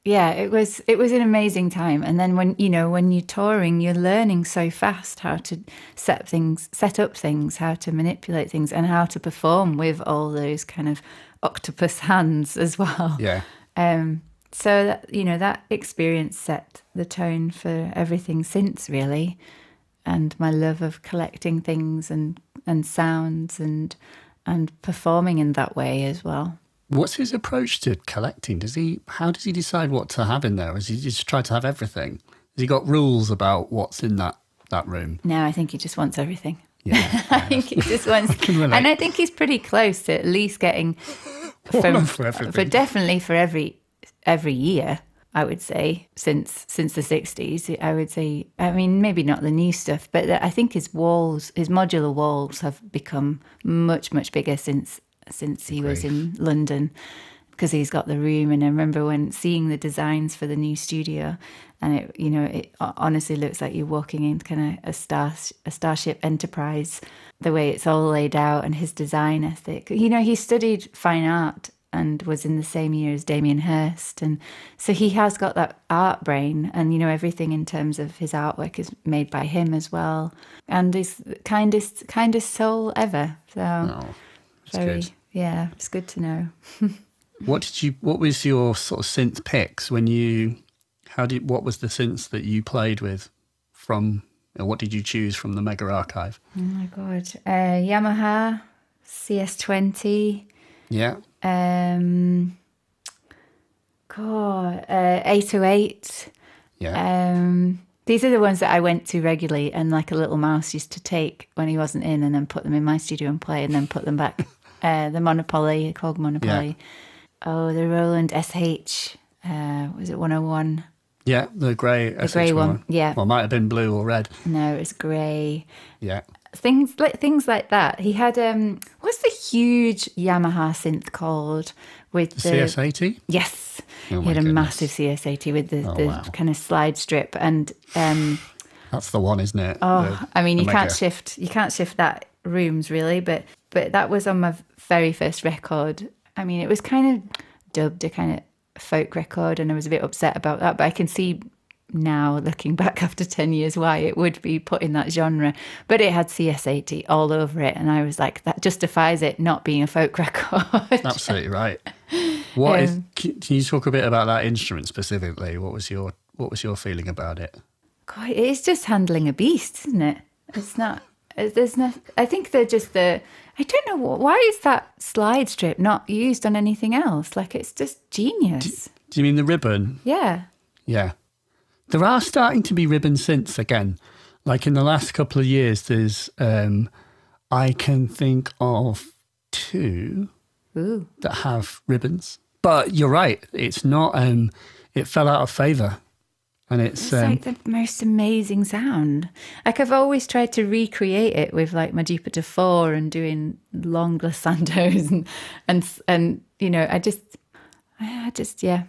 yeah, it was it was an amazing time. And then when you know when you're touring, you're learning so fast how to set things, set up things, how to manipulate things, and how to perform with all those kind of octopus hands as well. Yeah. Um, so that you know that experience set the tone for everything since really, and my love of collecting things and and sounds and and performing in that way as well. What's his approach to collecting? Does he? How does he decide what to have in there? Is he just try to have everything? Has he got rules about what's in that that room? No, I think he just wants everything. Yeah. I think he just wants, relate. and I think he's pretty close to at least getting for for definitely for every every year. I would say since since the sixties. I would say. I mean, maybe not the new stuff, but I think his walls, his modular walls, have become much much bigger since since he was in London because he's got the room. And I remember when seeing the designs for the new studio, and it, you know, it honestly looks like you're walking in kind of a star, a Starship Enterprise, the way it's all laid out, and his design ethic. You know, he studied fine art and was in the same year as Damien Hirst, and so he has got that art brain, and you know, everything in terms of his artwork is made by him as well, and he's the kindest, kindest soul ever. So Oh, very, good. yeah, it's good to know. What did you? What was your sort of synth picks when you? How did? What was the synth that you played with? From what did you choose from the Mega Archive? Oh my god. Uh, Yamaha CS20. Yeah. Um, God, uh, 808. Yeah. Um, these are the ones that I went to regularly, and like a little mouse used to take when he wasn't in, and then put them in my studio and play, and then put them back. uh, the Monopoly, called Monopoly. Oh, the Roland SH. Uh, was it 101? Yeah. The grey. The grey one. Yeah. Well, might have been blue or red. No, it was grey. Yeah. things like things like that. He had um, what's the huge Yamaha synth called with the, CS80. Yes, Oh he had a goodness. massive CS80 with the, Oh, the wow. kind of slide strip, and um, That's the one, isn't it? oh, The- I mean, the you can't shift you can't shift that rooms really, but but that was on my very first record. I mean, it was kind of dubbed a kind of folk record, and I was a bit upset about that. But I can see now, looking back after ten years, why it would be put in that genre. But it had CS80 all over it, and I was like, that justifies it not being a folk record. Absolutely right. What is? Um, Can can you talk a bit about that instrument specifically? What was your What was your feeling about it? God, it's just handling a beast, isn't it? It's not. There's no. I think they're just the. I don't know why is that slide strip not used on anything else. Like it's just genius. Do you mean the ribbon? Yeah. Yeah. There are starting to be ribbon synths again. Like in the last couple of years, there's um, I can think of two Ooh. that have ribbons. But you're right, it's not. Um, it fell out of favour, and it's, It's um, like the most amazing sound. Like I've always tried to recreate it with like my Jupiter Four and doing long glissandos and and and you know I just I just yeah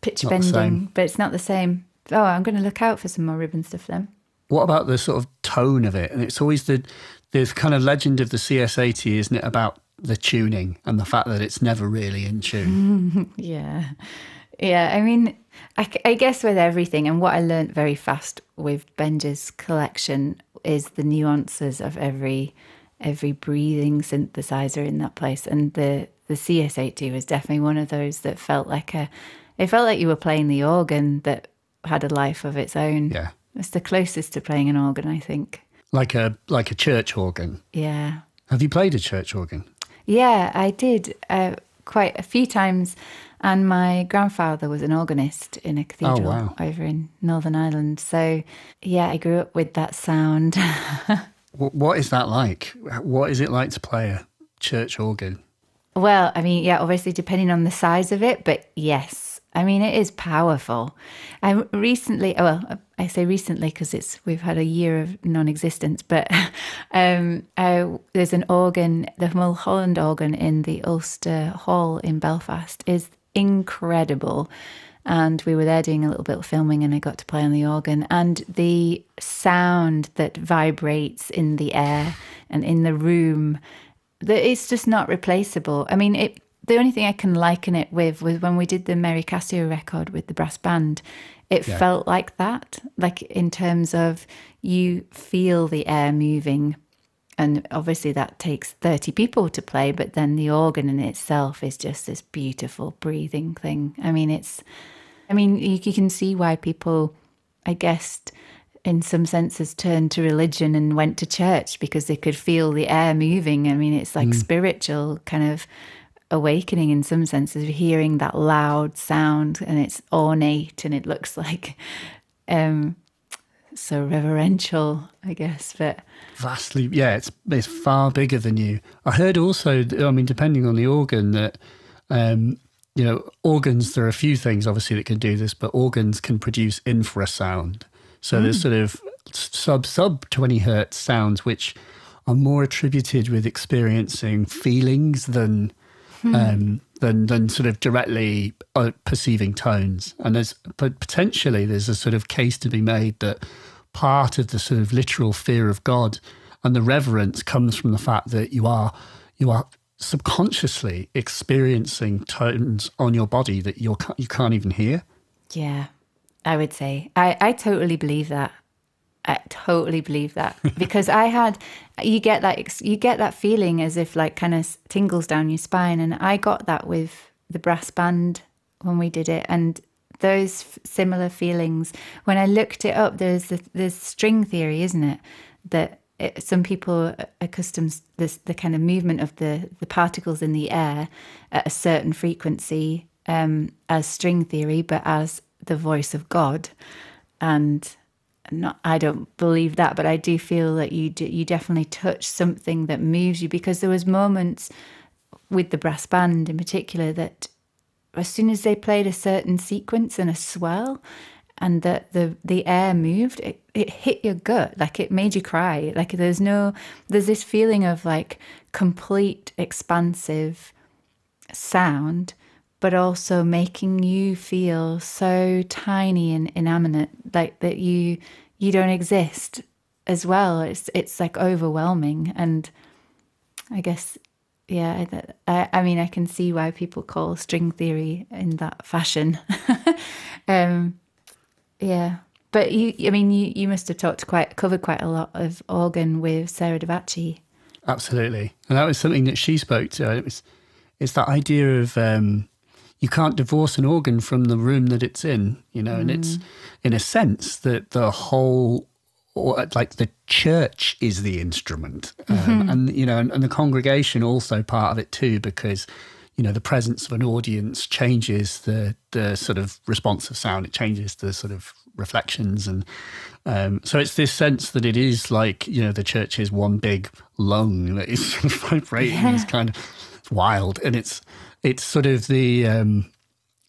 pitch bending, but it's not the same. Oh, I'm going to look out for some more ribbon stuff then. what about the sort of tone of it? And it's always the the kind of legend of the CS80, isn't it? About the tuning and the fact that it's never really in tune. Yeah. Yeah. I mean, I, I guess with everything, and what I learned very fast with Benge's collection is the nuances of every every breathing synthesizer in that place. And the, the CS80 was definitely one of those that felt like a, it felt like you were playing the organ that had a life of its own. Yeah. It's the closest to playing an organ, I think. like a like a church organ. Yeah. Have you played a church organ? Yeah, I did uh, quite a few times. And my grandfather was an organist in a cathedral wow. over in Northern Ireland. So, yeah, I grew up with that sound. What is that like? What is it like to play a church organ? well, I mean, yeah, obviously depending on the size of it, but yes, I mean, it is powerful. I recently, oh, well, I say recently because it's we've had a year of non-existence, but um, uh, there's an organ, the Mulholland organ in the Ulster Hall in Belfast is incredible. And we were there doing a little bit of filming, and I got to play on the organ. And the sound that vibrates in the air and in the room, that it's just not replaceable. I mean, it. The only thing I can liken it with was when we did the Mary Casio record with the brass band. It Yeah. felt like that, like in terms of you feel the air moving and obviously that takes 30 people to play but then the organ in itself is just this beautiful breathing thing. I mean it's i mean you, you can see why people i guess in some senses turned to religion and went to church because they could feel the air moving. I mean it's like spiritual kind of awakening in some senses hearing that loud sound and it's ornate and it looks like um so reverential i guess but Vastly, yeah, it's it's far bigger than you. I heard also, I mean, depending on the organ, that um, you know, organs. There are a few things obviously that can do this, but organs can produce infrasound. So there's sort of sub sub twenty hertz sounds which are more attributed with experiencing feelings than um, than than sort of directly uh, perceiving tones. And there's potentially there's a sort of case to be made that part of the sort of literal fear of God and the reverence comes from the fact that you are you are subconsciously experiencing tones on your body that you you can't even hear. Yeah, I would say I, I totally believe that. I totally believe that because I had you get that you get that feeling as if like kind of tingles down your spine, and I got that with the brass band when we did it, and those f- similar feelings when I looked it up. There's the, there's string theory, isn't it? That it, some people are accustomed this the kind of movement of the the particles in the air at a certain frequency um, as string theory, but as the voice of God, and not I don't believe that, but I do feel that you do, you definitely touch something that moves you because there was moments with the brass band in particular that as soon as they played a certain sequence and a swell and the the, the air moved it, it hit your gut like it made you cry. Like there's no there's this feeling of like complete expansive sound but also making you feel so tiny and inanimate like that you you don't exist as well. It's it's like overwhelming. And i guess yeah I, I mean i can see why people call string theory in that fashion. Um yeah. But you i mean you, you must have talked quite covered quite a lot of organ with sarah Davachi. Absolutely, and that was something that she spoke to. It was it's that idea of um, you can't divorce an organ from the room that it's in, you know, and it's in a sense that the whole or like the church is the instrument um, and you know and, and the congregation also part of it too because you know the presence of an audience changes the the sort of response of sound it changes the sort of reflections and um, so it's this sense that it is like you know the church is one big lung that is vibrating is kind of wild and it's it's sort of the um,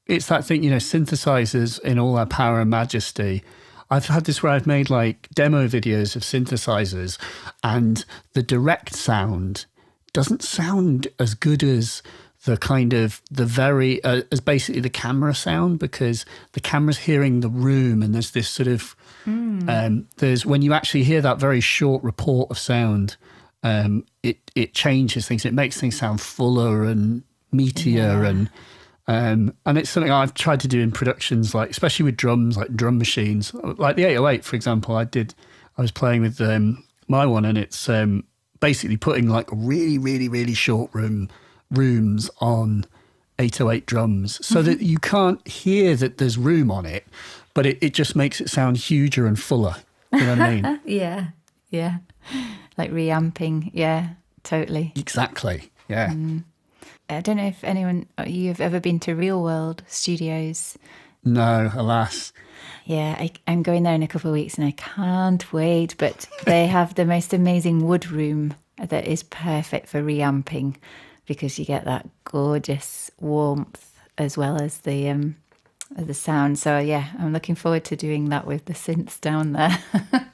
it's that thing you know synthesizers in all their power and majesty. I've had this where I've made like demo videos of synthesizers and the direct sound doesn't sound as good as the kind of the very uh, as basically the camera sound because the camera's hearing the room and there's this sort of um, there's when you actually hear that very short report of sound um, it it changes things. It makes things sound fuller and meatier and um, and it's something I've tried to do in productions, like especially with drums, like drum machines, like the 808, for example. I did, I was playing with um, my one, and it's um, basically putting like really, really, really short room rooms on 808 drums, so that you can't hear that there's room on it, but it, it just makes it sound huger and fuller. You know what I mean? Yeah, yeah, like reamping. Yeah, totally. exactly. Yeah. I don't know if anyone you've ever been to Real World Studios. No, alas. Yeah, I, I'm going there in a couple of weeks and I can't wait. But they have the most amazing wood room that is perfect for reamping because you get that gorgeous warmth as well as the um, the sound. So yeah, I'm looking forward to doing that with the synths down there.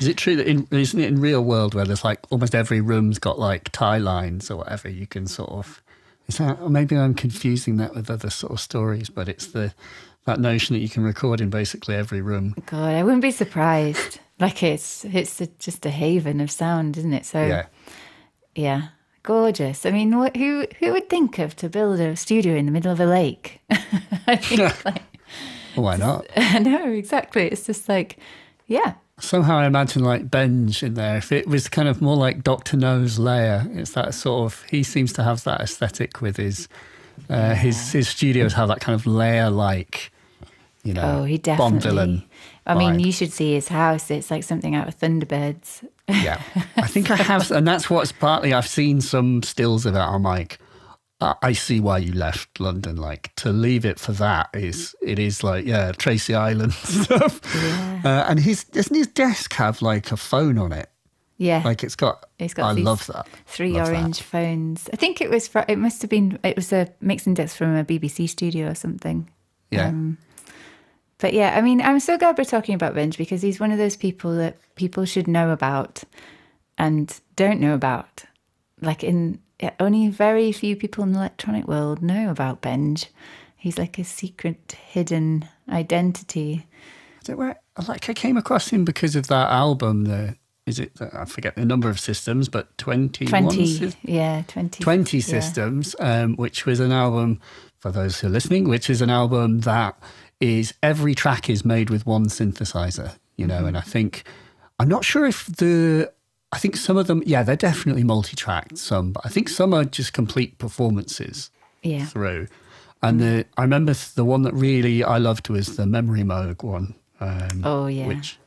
Is it true that in isn't it in real world where there's like almost every room's got like tie lines or whatever you can sort of is that maybe I'm confusing that with other sort of stories, but it's the that notion that you can record in basically every room. God, I wouldn't be surprised. Like it's it's a, just a haven of sound, isn't it? So Yeah. yeah, gorgeous. I mean, what, who who would think of to build a studio in the middle of a lake? I think, like, Well, why not? Know exactly. It's just like, yeah, Somehow I imagine like Benge in there. If it was kind of more like Doctor No's layer, it's that sort of he seems to have that aesthetic with his uh, his his studios have that kind of layer like you know Oh, he Bond villain. definitely. I mean, you should see his house. It's like something out of Thunderbirds. Yeah, I think I have, and that's what's partly I've seen some stills of it. I'm like, I see why you left London. Like to leave it for that is it is like yeah Tracy Island stuff. Uh, and his doesn't his desk have like a phone on it? Yeah, Like it's got. It's got I these love that. three Love that. orange phones. I think it was. fr it must have been. It was a mixing desk from a BBC studio or something. Yeah. Um, But yeah, I mean, I'm so glad we're talking about Benge because he's one of those people that people should know about and don't know about. Like in yeah, only very few people in the electronic world know about Benge. He's like a secret, hidden identity. Is it where, like I came across him because of that album. The is it? I forget the number of systems, but twenty Twenty, yeah, twenty. 20 yeah. systems, um, which was an album for those who are listening, which is an album that is every track is made with one synthesizer, you know, and I think I'm not sure if the I think some of them, yeah, they're definitely multi-tracked, some, but I think some are just complete performances Yeah. through. And the I remember the one that really I loved was the Memorymoog one. Um, Oh, yeah. which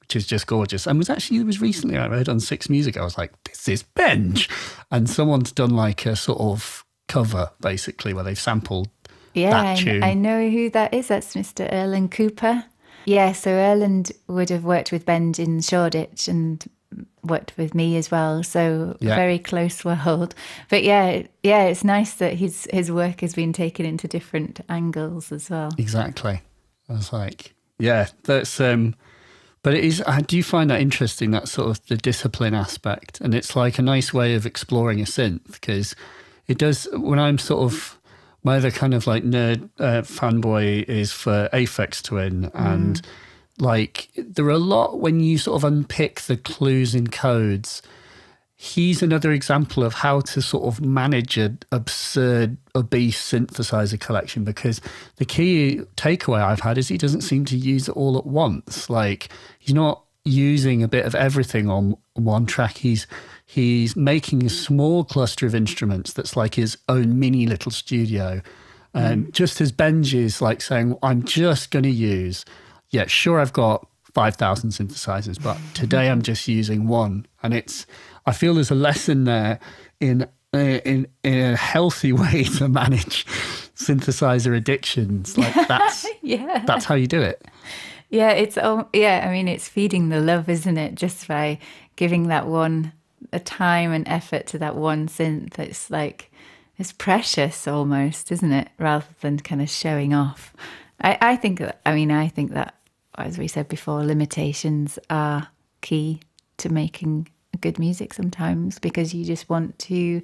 which is just gorgeous. And was actually it was recently I read on Six Music. I was like, this is Benge, and someone's done like a sort of cover basically where they've sampled Yeah, that I. I know who that is. That's Mr. Erland Cooper. Yeah, so Erland would have worked with Benge in Shoreditch and worked with me as well. So Yeah. very close world. But yeah, yeah, it's nice that his his work has been taken into different angles as well. Exactly. I was like, yeah, that's um but it is I do find that interesting that sort of the discipline aspect and it's like a nice way of exploring a synth because it does when I'm sort of my other kind of like nerd uh, fanboy is for Aphex Twin and like there are a lot when you sort of unpick the clues in codes he's another example of how to sort of manage an absurd, obese synthesizer collection because the key takeaway I've had is he doesn't seem to use it all at once. Like he's not using a bit of everything on one track. He's he's making a small cluster of instruments that's like his own mini little studio. And mm. just as Benge's like saying, I'm just going to use, yeah, sure, I've got 5,000 synthesizers, but today I'm just using one. And it's, I feel there's a lesson there in, in, in a healthy way to manage synthesizer addictions. Like that's, Yeah. that's how you do it. Yeah, it's yeah, I mean it's feeding the love, isn't it? Just by giving that one a time and effort to that one synth. It's like it's precious almost, isn't it? Rather than kind of showing off. I, I think I mean I think that as we said before, limitations are key to making good music sometimes because you just want to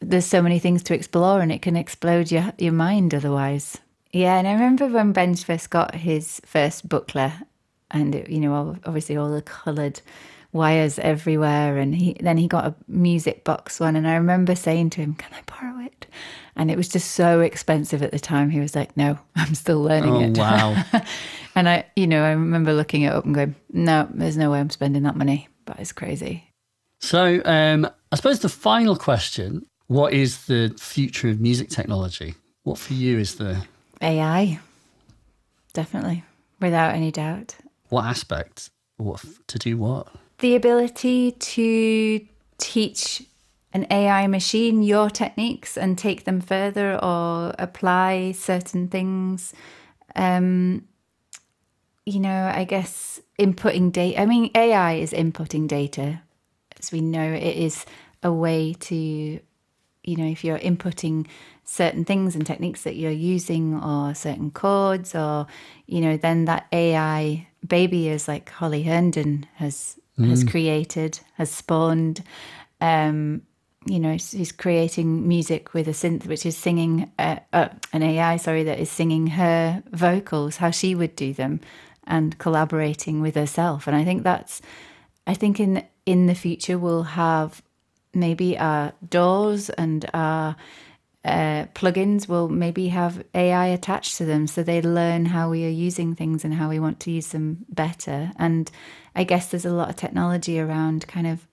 there's so many things to explore and it can explode your your mind otherwise. Yeah, and I remember when Ben first got his first Buchla, and it, you know, obviously all the coloured wires everywhere, and he then he got a music box one, and I remember saying to him, "Can I borrow it?" And it was just so expensive at the time. He was like, "No, I'm still learning Oh, it." wow. and I, you know, I remember looking it up and going, "No, there's no way I'm spending that money." But it's crazy. So, um, I suppose the final question what is the future of music technology? What for you is the, AI, definitely, without any doubt. what aspect? What to do what? the ability to teach an AI machine your techniques and take them further or apply certain things. Um, you know, I guess inputting data. I mean, AI is inputting data. As we know, it is a way to, you know, if you're inputting certain things and techniques that you're using or certain chords or, you know, then that AI baby is like Holly Herndon has has created, has spawned. Um, you know, she's creating music with a synth, which is singing uh, uh, an AI, sorry, that is singing her vocals, how she would do them, and collaborating with herself. And I think that's, I think in in the future we'll have maybe our DAWs and our uh, plugins will maybe have AI attached to them, so they learn how we are using things and how we want to use them better. And I guess there's a lot of technology around kind of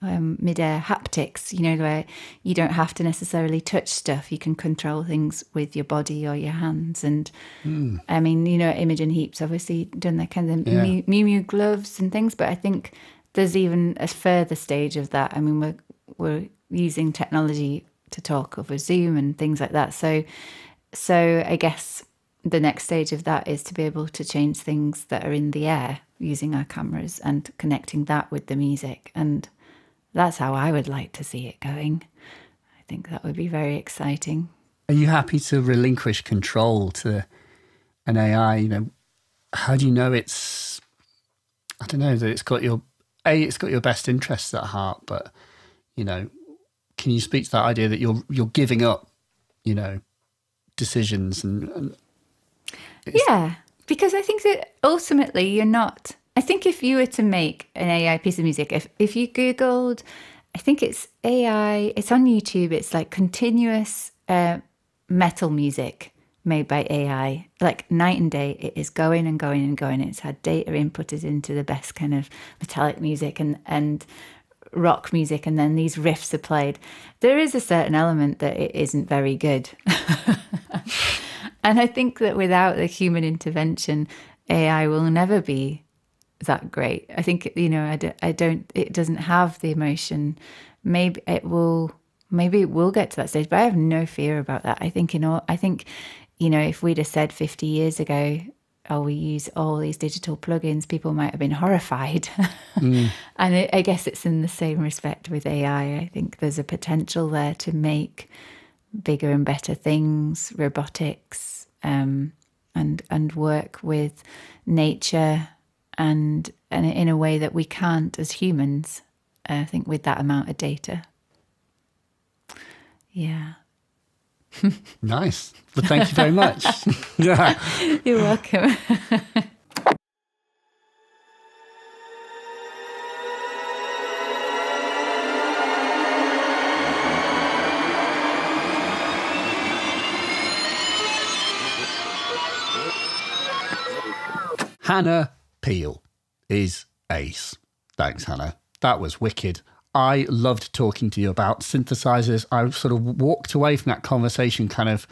um, mid-air haptics, you know, where you don't have to necessarily touch stuff. You can control things with your body or your hands. And I mean, you know, Imogen Heap's obviously done that kind of Yeah. Mew Mew Mew gloves and things, but I think there's even a further stage of that. I mean, we're we're using technology to talk over Zoom and things like that. So, so I guess the next stage of that is to be able to change things that are in the air using our cameras and connecting that with the music. And that's how I would like to see it going. I think that would be very exciting. Are you happy to relinquish control to an AI? You know, how do you know it's? I don't know that it's got your a. It's got your best interests at heart, but you know, can you speak to that idea that you're you're giving up? You know, decisions and, and Yeah, because I think that ultimately you're not. I think if you were to make an AI piece of music, if if you googled, I think it's AI. It's on YouTube. It's like continuous uh, metal music made by AI, like night and day. It is going and going and going. It's had data inputted into the best kind of metallic music and and rock music, and then these riffs are played. There is a certain element that it isn't very good. And I think that without the human intervention, AI will never be that great. I think you know, I don't, I don't. It doesn't have the emotion. Maybe it will. Maybe it will get to that stage, but I have no fear about that. I think in all. I think, you know, if we'd have said fifty years ago, "Oh, we use all these digital plugins," people might have been horrified. and it, I guess it's in the same respect with AI. I think there's a potential there to make bigger and better things, robotics, um, and and work with nature and and in a way that we can't as humans. Uh, I think with that amount of data. Yeah, nice. Well, thank you very much. yeah. you're welcome. Hannah Peel is ace. Thanks, Hannah. That was wicked. I loved talking to you about synthesizers. I sort of walked away from that conversation kind of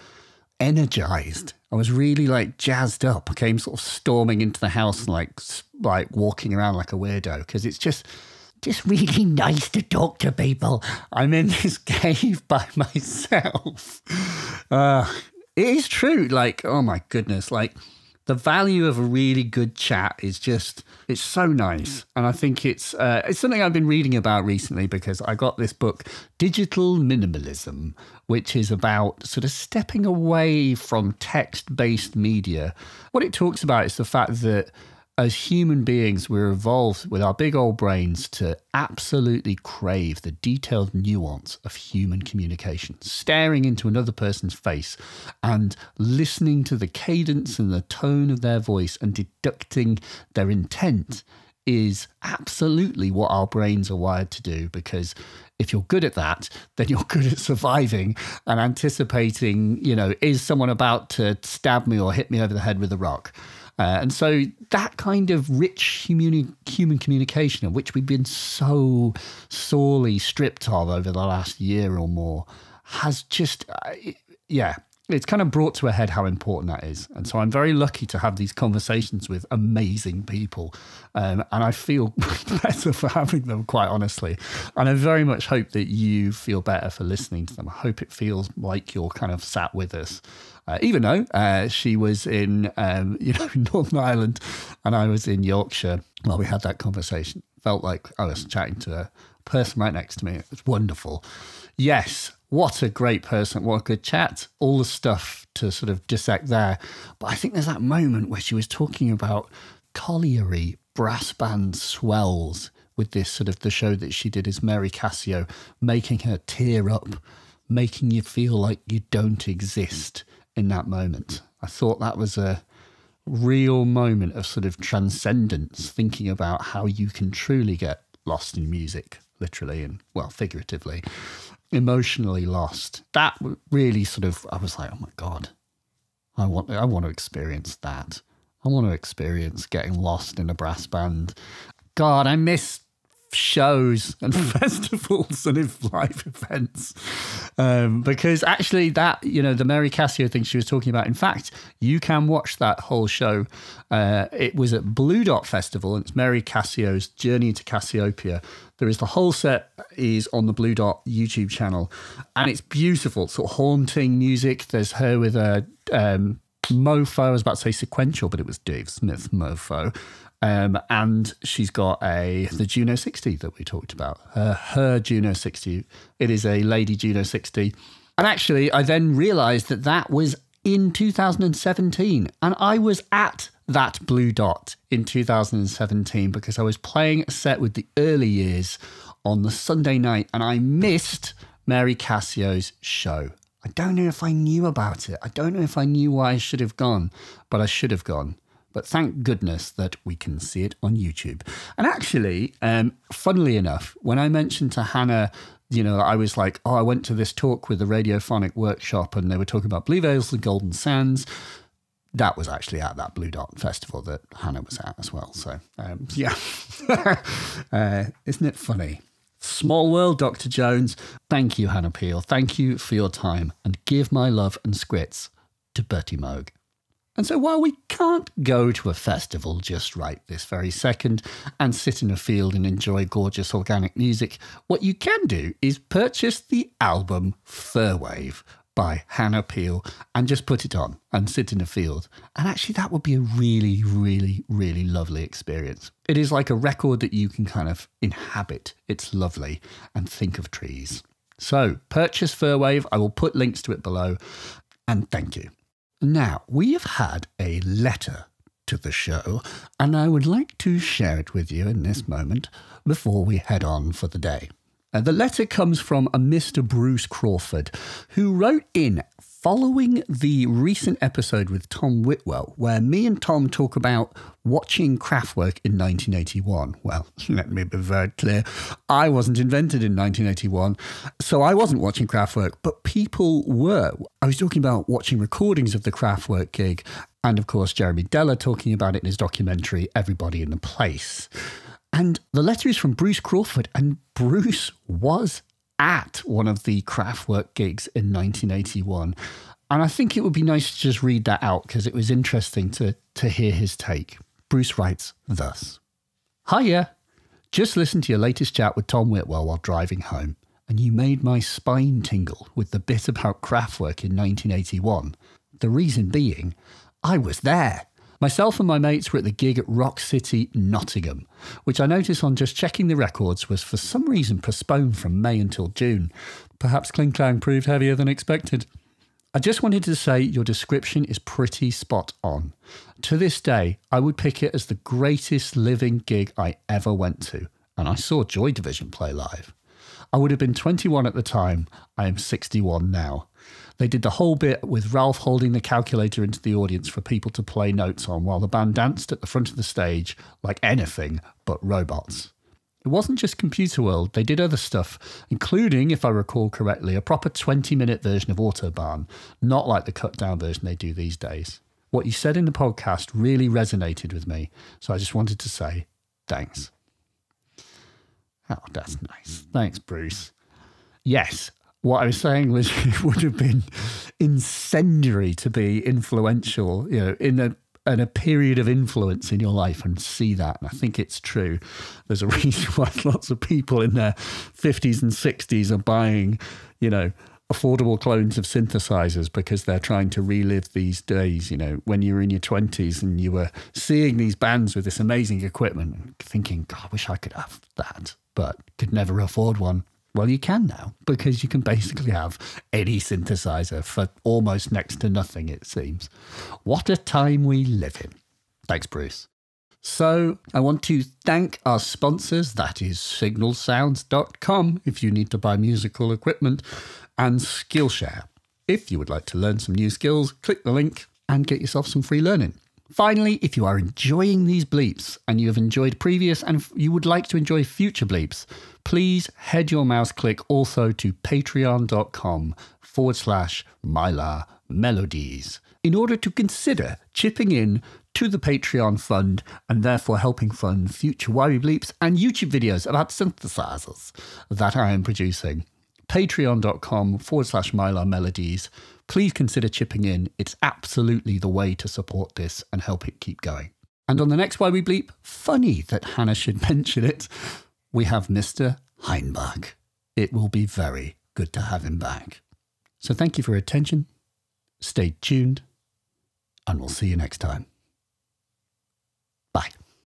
energized. I was really like jazzed up. I came sort of storming into the house like like walking around like a weirdo because it's just just really nice to talk to people. I'm in this cave by myself. Uh, it is true. Like, oh my goodness, like the value of a really good chat is just it's so nice. And i think it's uh, it's something i've been reading about recently because i got this book digital minimalism which is about sort of stepping away from text-based media. What it talks about is the fact that as human beings, we're evolved with our big old brains to absolutely crave the detailed nuance of human communication, staring into another person's face and listening to the cadence and the tone of their voice and deducting their intent is absolutely what our brains are wired to do because if you're good at that, then you're good at surviving and anticipating, you know, is someone about to stab me or hit me over the head with a rock? Uh, and so that kind of rich human, human communication, of which we've been so sorely stripped of over the last year or more, has just, uh, yeah, it's kind of brought to a head how important that is. And so I'm very lucky to have these conversations with amazing people. Um, and I feel better for having them, quite honestly. And I very much hope that you feel better for listening to them. I hope it feels like you're kind of sat with us. Uh, even though uh, she was in, um, you know, Northern Ireland and I was in Yorkshire while we had that conversation. Felt like I was chatting to a person right next to me. It was wonderful. Yes, what a great person. What a good chat. All the stuff to sort of dissect there. But I think there's that moment where she was talking about colliery brass band swells with this sort of the show that she did as Mary Casio, making her tear up, making you feel like you don't exist in that moment. I thought that was a real moment of sort of transcendence, thinking about how you can truly get lost in music, literally and, well, figuratively, emotionally lost. That really sort of, I was like, oh my God, I want, I want to experience that. I want to experience getting lost in a brass band. God, I miss shows and festivals and in live events. Um, because actually, that, you know, the Mary Casio thing she was talking about, in fact, you can watch that whole show. Uh, it was at Blue Dot Festival, and it's Mary Casio's Journey to Cassiopeia. There is the whole set is on the Blue Dot YouTube channel, and it's beautiful, sort of haunting music. There's her with a um, Mopho. I was about to say sequential, but it was Dave Smith Mopho. Um, and she's got a the Juno 60 that we talked about. Her, her Juno 60. It is a Lady Juno 60. And actually, I then realised that that was in 2017, and I was at that blue dot in 2017 because I was playing a set with the early years on the Sunday night, and I missed Mary Casio's show. I don't know if I knew about it. I don't know if I knew why I should have gone, but I should have gone. But thank goodness that we can see it on YouTube. And actually, um, funnily enough, when I mentioned to Hannah, you know, I was like, oh, I went to this talk with the Radiophonic Workshop and they were talking about Blue Veils and Golden Sands. That was actually at that Blue Dot Festival that Hannah was at as well. So, um, yeah. uh, isn't it funny? Small world, Dr. Jones. Thank you, Hannah Peel. Thank you for your time and give my love and squits to Bertie Moog. And so while we can't go to a festival just right this very second and sit in a field and enjoy gorgeous organic music, what you can do is purchase the album Fir Wave by Hannah Peel and just put it on and sit in a field. And actually, that would be a really, really, really lovely experience. It is like a record that you can kind of inhabit. It's lovely and think of trees. So, purchase Fir Wave. I will put links to it below. And thank you. Now, we have had a letter to the show, and I would like to share it with you in this moment before we head on for the day. Uh, the letter comes from a Mr. Bruce Crawford, who wrote in following the recent episode with Tom Whitwell, where me and Tom talk about watching Kraftwerk in 1981. Well, let me be very clear. I wasn't invented in 1981, so I wasn't watching Kraftwerk, but people were. I was talking about watching recordings of the Kraftwerk gig, and of course, Jeremy Deller talking about it in his documentary, Everybody in the Place. And the letter is from Bruce Crawford, and Bruce was at one of the Kraftwerk gigs in 1981. And I think it would be nice to just read that out because it was interesting to, to hear his take. Bruce writes thus Hiya! Just listened to your latest chat with Tom Whitwell while driving home, and you made my spine tingle with the bit about Kraftwerk in 1981. The reason being, I was there. Myself and my mates were at the gig at Rock City, Nottingham, which I noticed on just checking the records was for some reason postponed from May until June. Perhaps Kling Klang proved heavier than expected. I just wanted to say your description is pretty spot on. To this day, I would pick it as the greatest living gig I ever went to, and I saw Joy Division play live. I would have been 21 at the time, I am 61 now. They did the whole bit with Ralf holding the calculator into the audience for people to play notes on while the band danced at the front of the stage like anything but robots. It wasn't just Computer World, they did other stuff, including, if I recall correctly, a proper 20 minute version of Autobahn, not like the cut down version they do these days. What you said in the podcast really resonated with me, so I just wanted to say thanks. Oh, that's nice. Thanks, Bruce. Yes, what I was saying was it would have been incendiary to be influential, you know, in a in a period of influence in your life and see that. And I think it's true. There's a reason why lots of people in their 50s and 60s are buying, you know, affordable clones of synthesizers because they're trying to relive these days, you know, when you were in your 20s and you were seeing these bands with this amazing equipment and thinking, God, I wish I could have that, but could never afford one. Well, you can now because you can basically have any synthesizer for almost next to nothing, it seems. What a time we live in. Thanks, Bruce. So, I want to thank our sponsors, that is signalsounds.com, if you need to buy musical equipment, and Skillshare. If you would like to learn some new skills, click the link and get yourself some free learning. Finally, if you are enjoying these bleeps and you have enjoyed previous and you would like to enjoy future bleeps, please head your mouse click also to patreon.com forward slash mylar melodies in order to consider chipping in to the Patreon fund and therefore helping fund future We Bleeps and YouTube videos about synthesizers that I am producing. Patreon.com forward slash mylar melodies please consider chipping in. It's absolutely the way to support this and help it keep going. And on the next Why We Bleep, funny that Hannah should mention it, we have Mr. Heinbach. It will be very good to have him back. So thank you for your attention. Stay tuned, and we'll see you next time. Bye.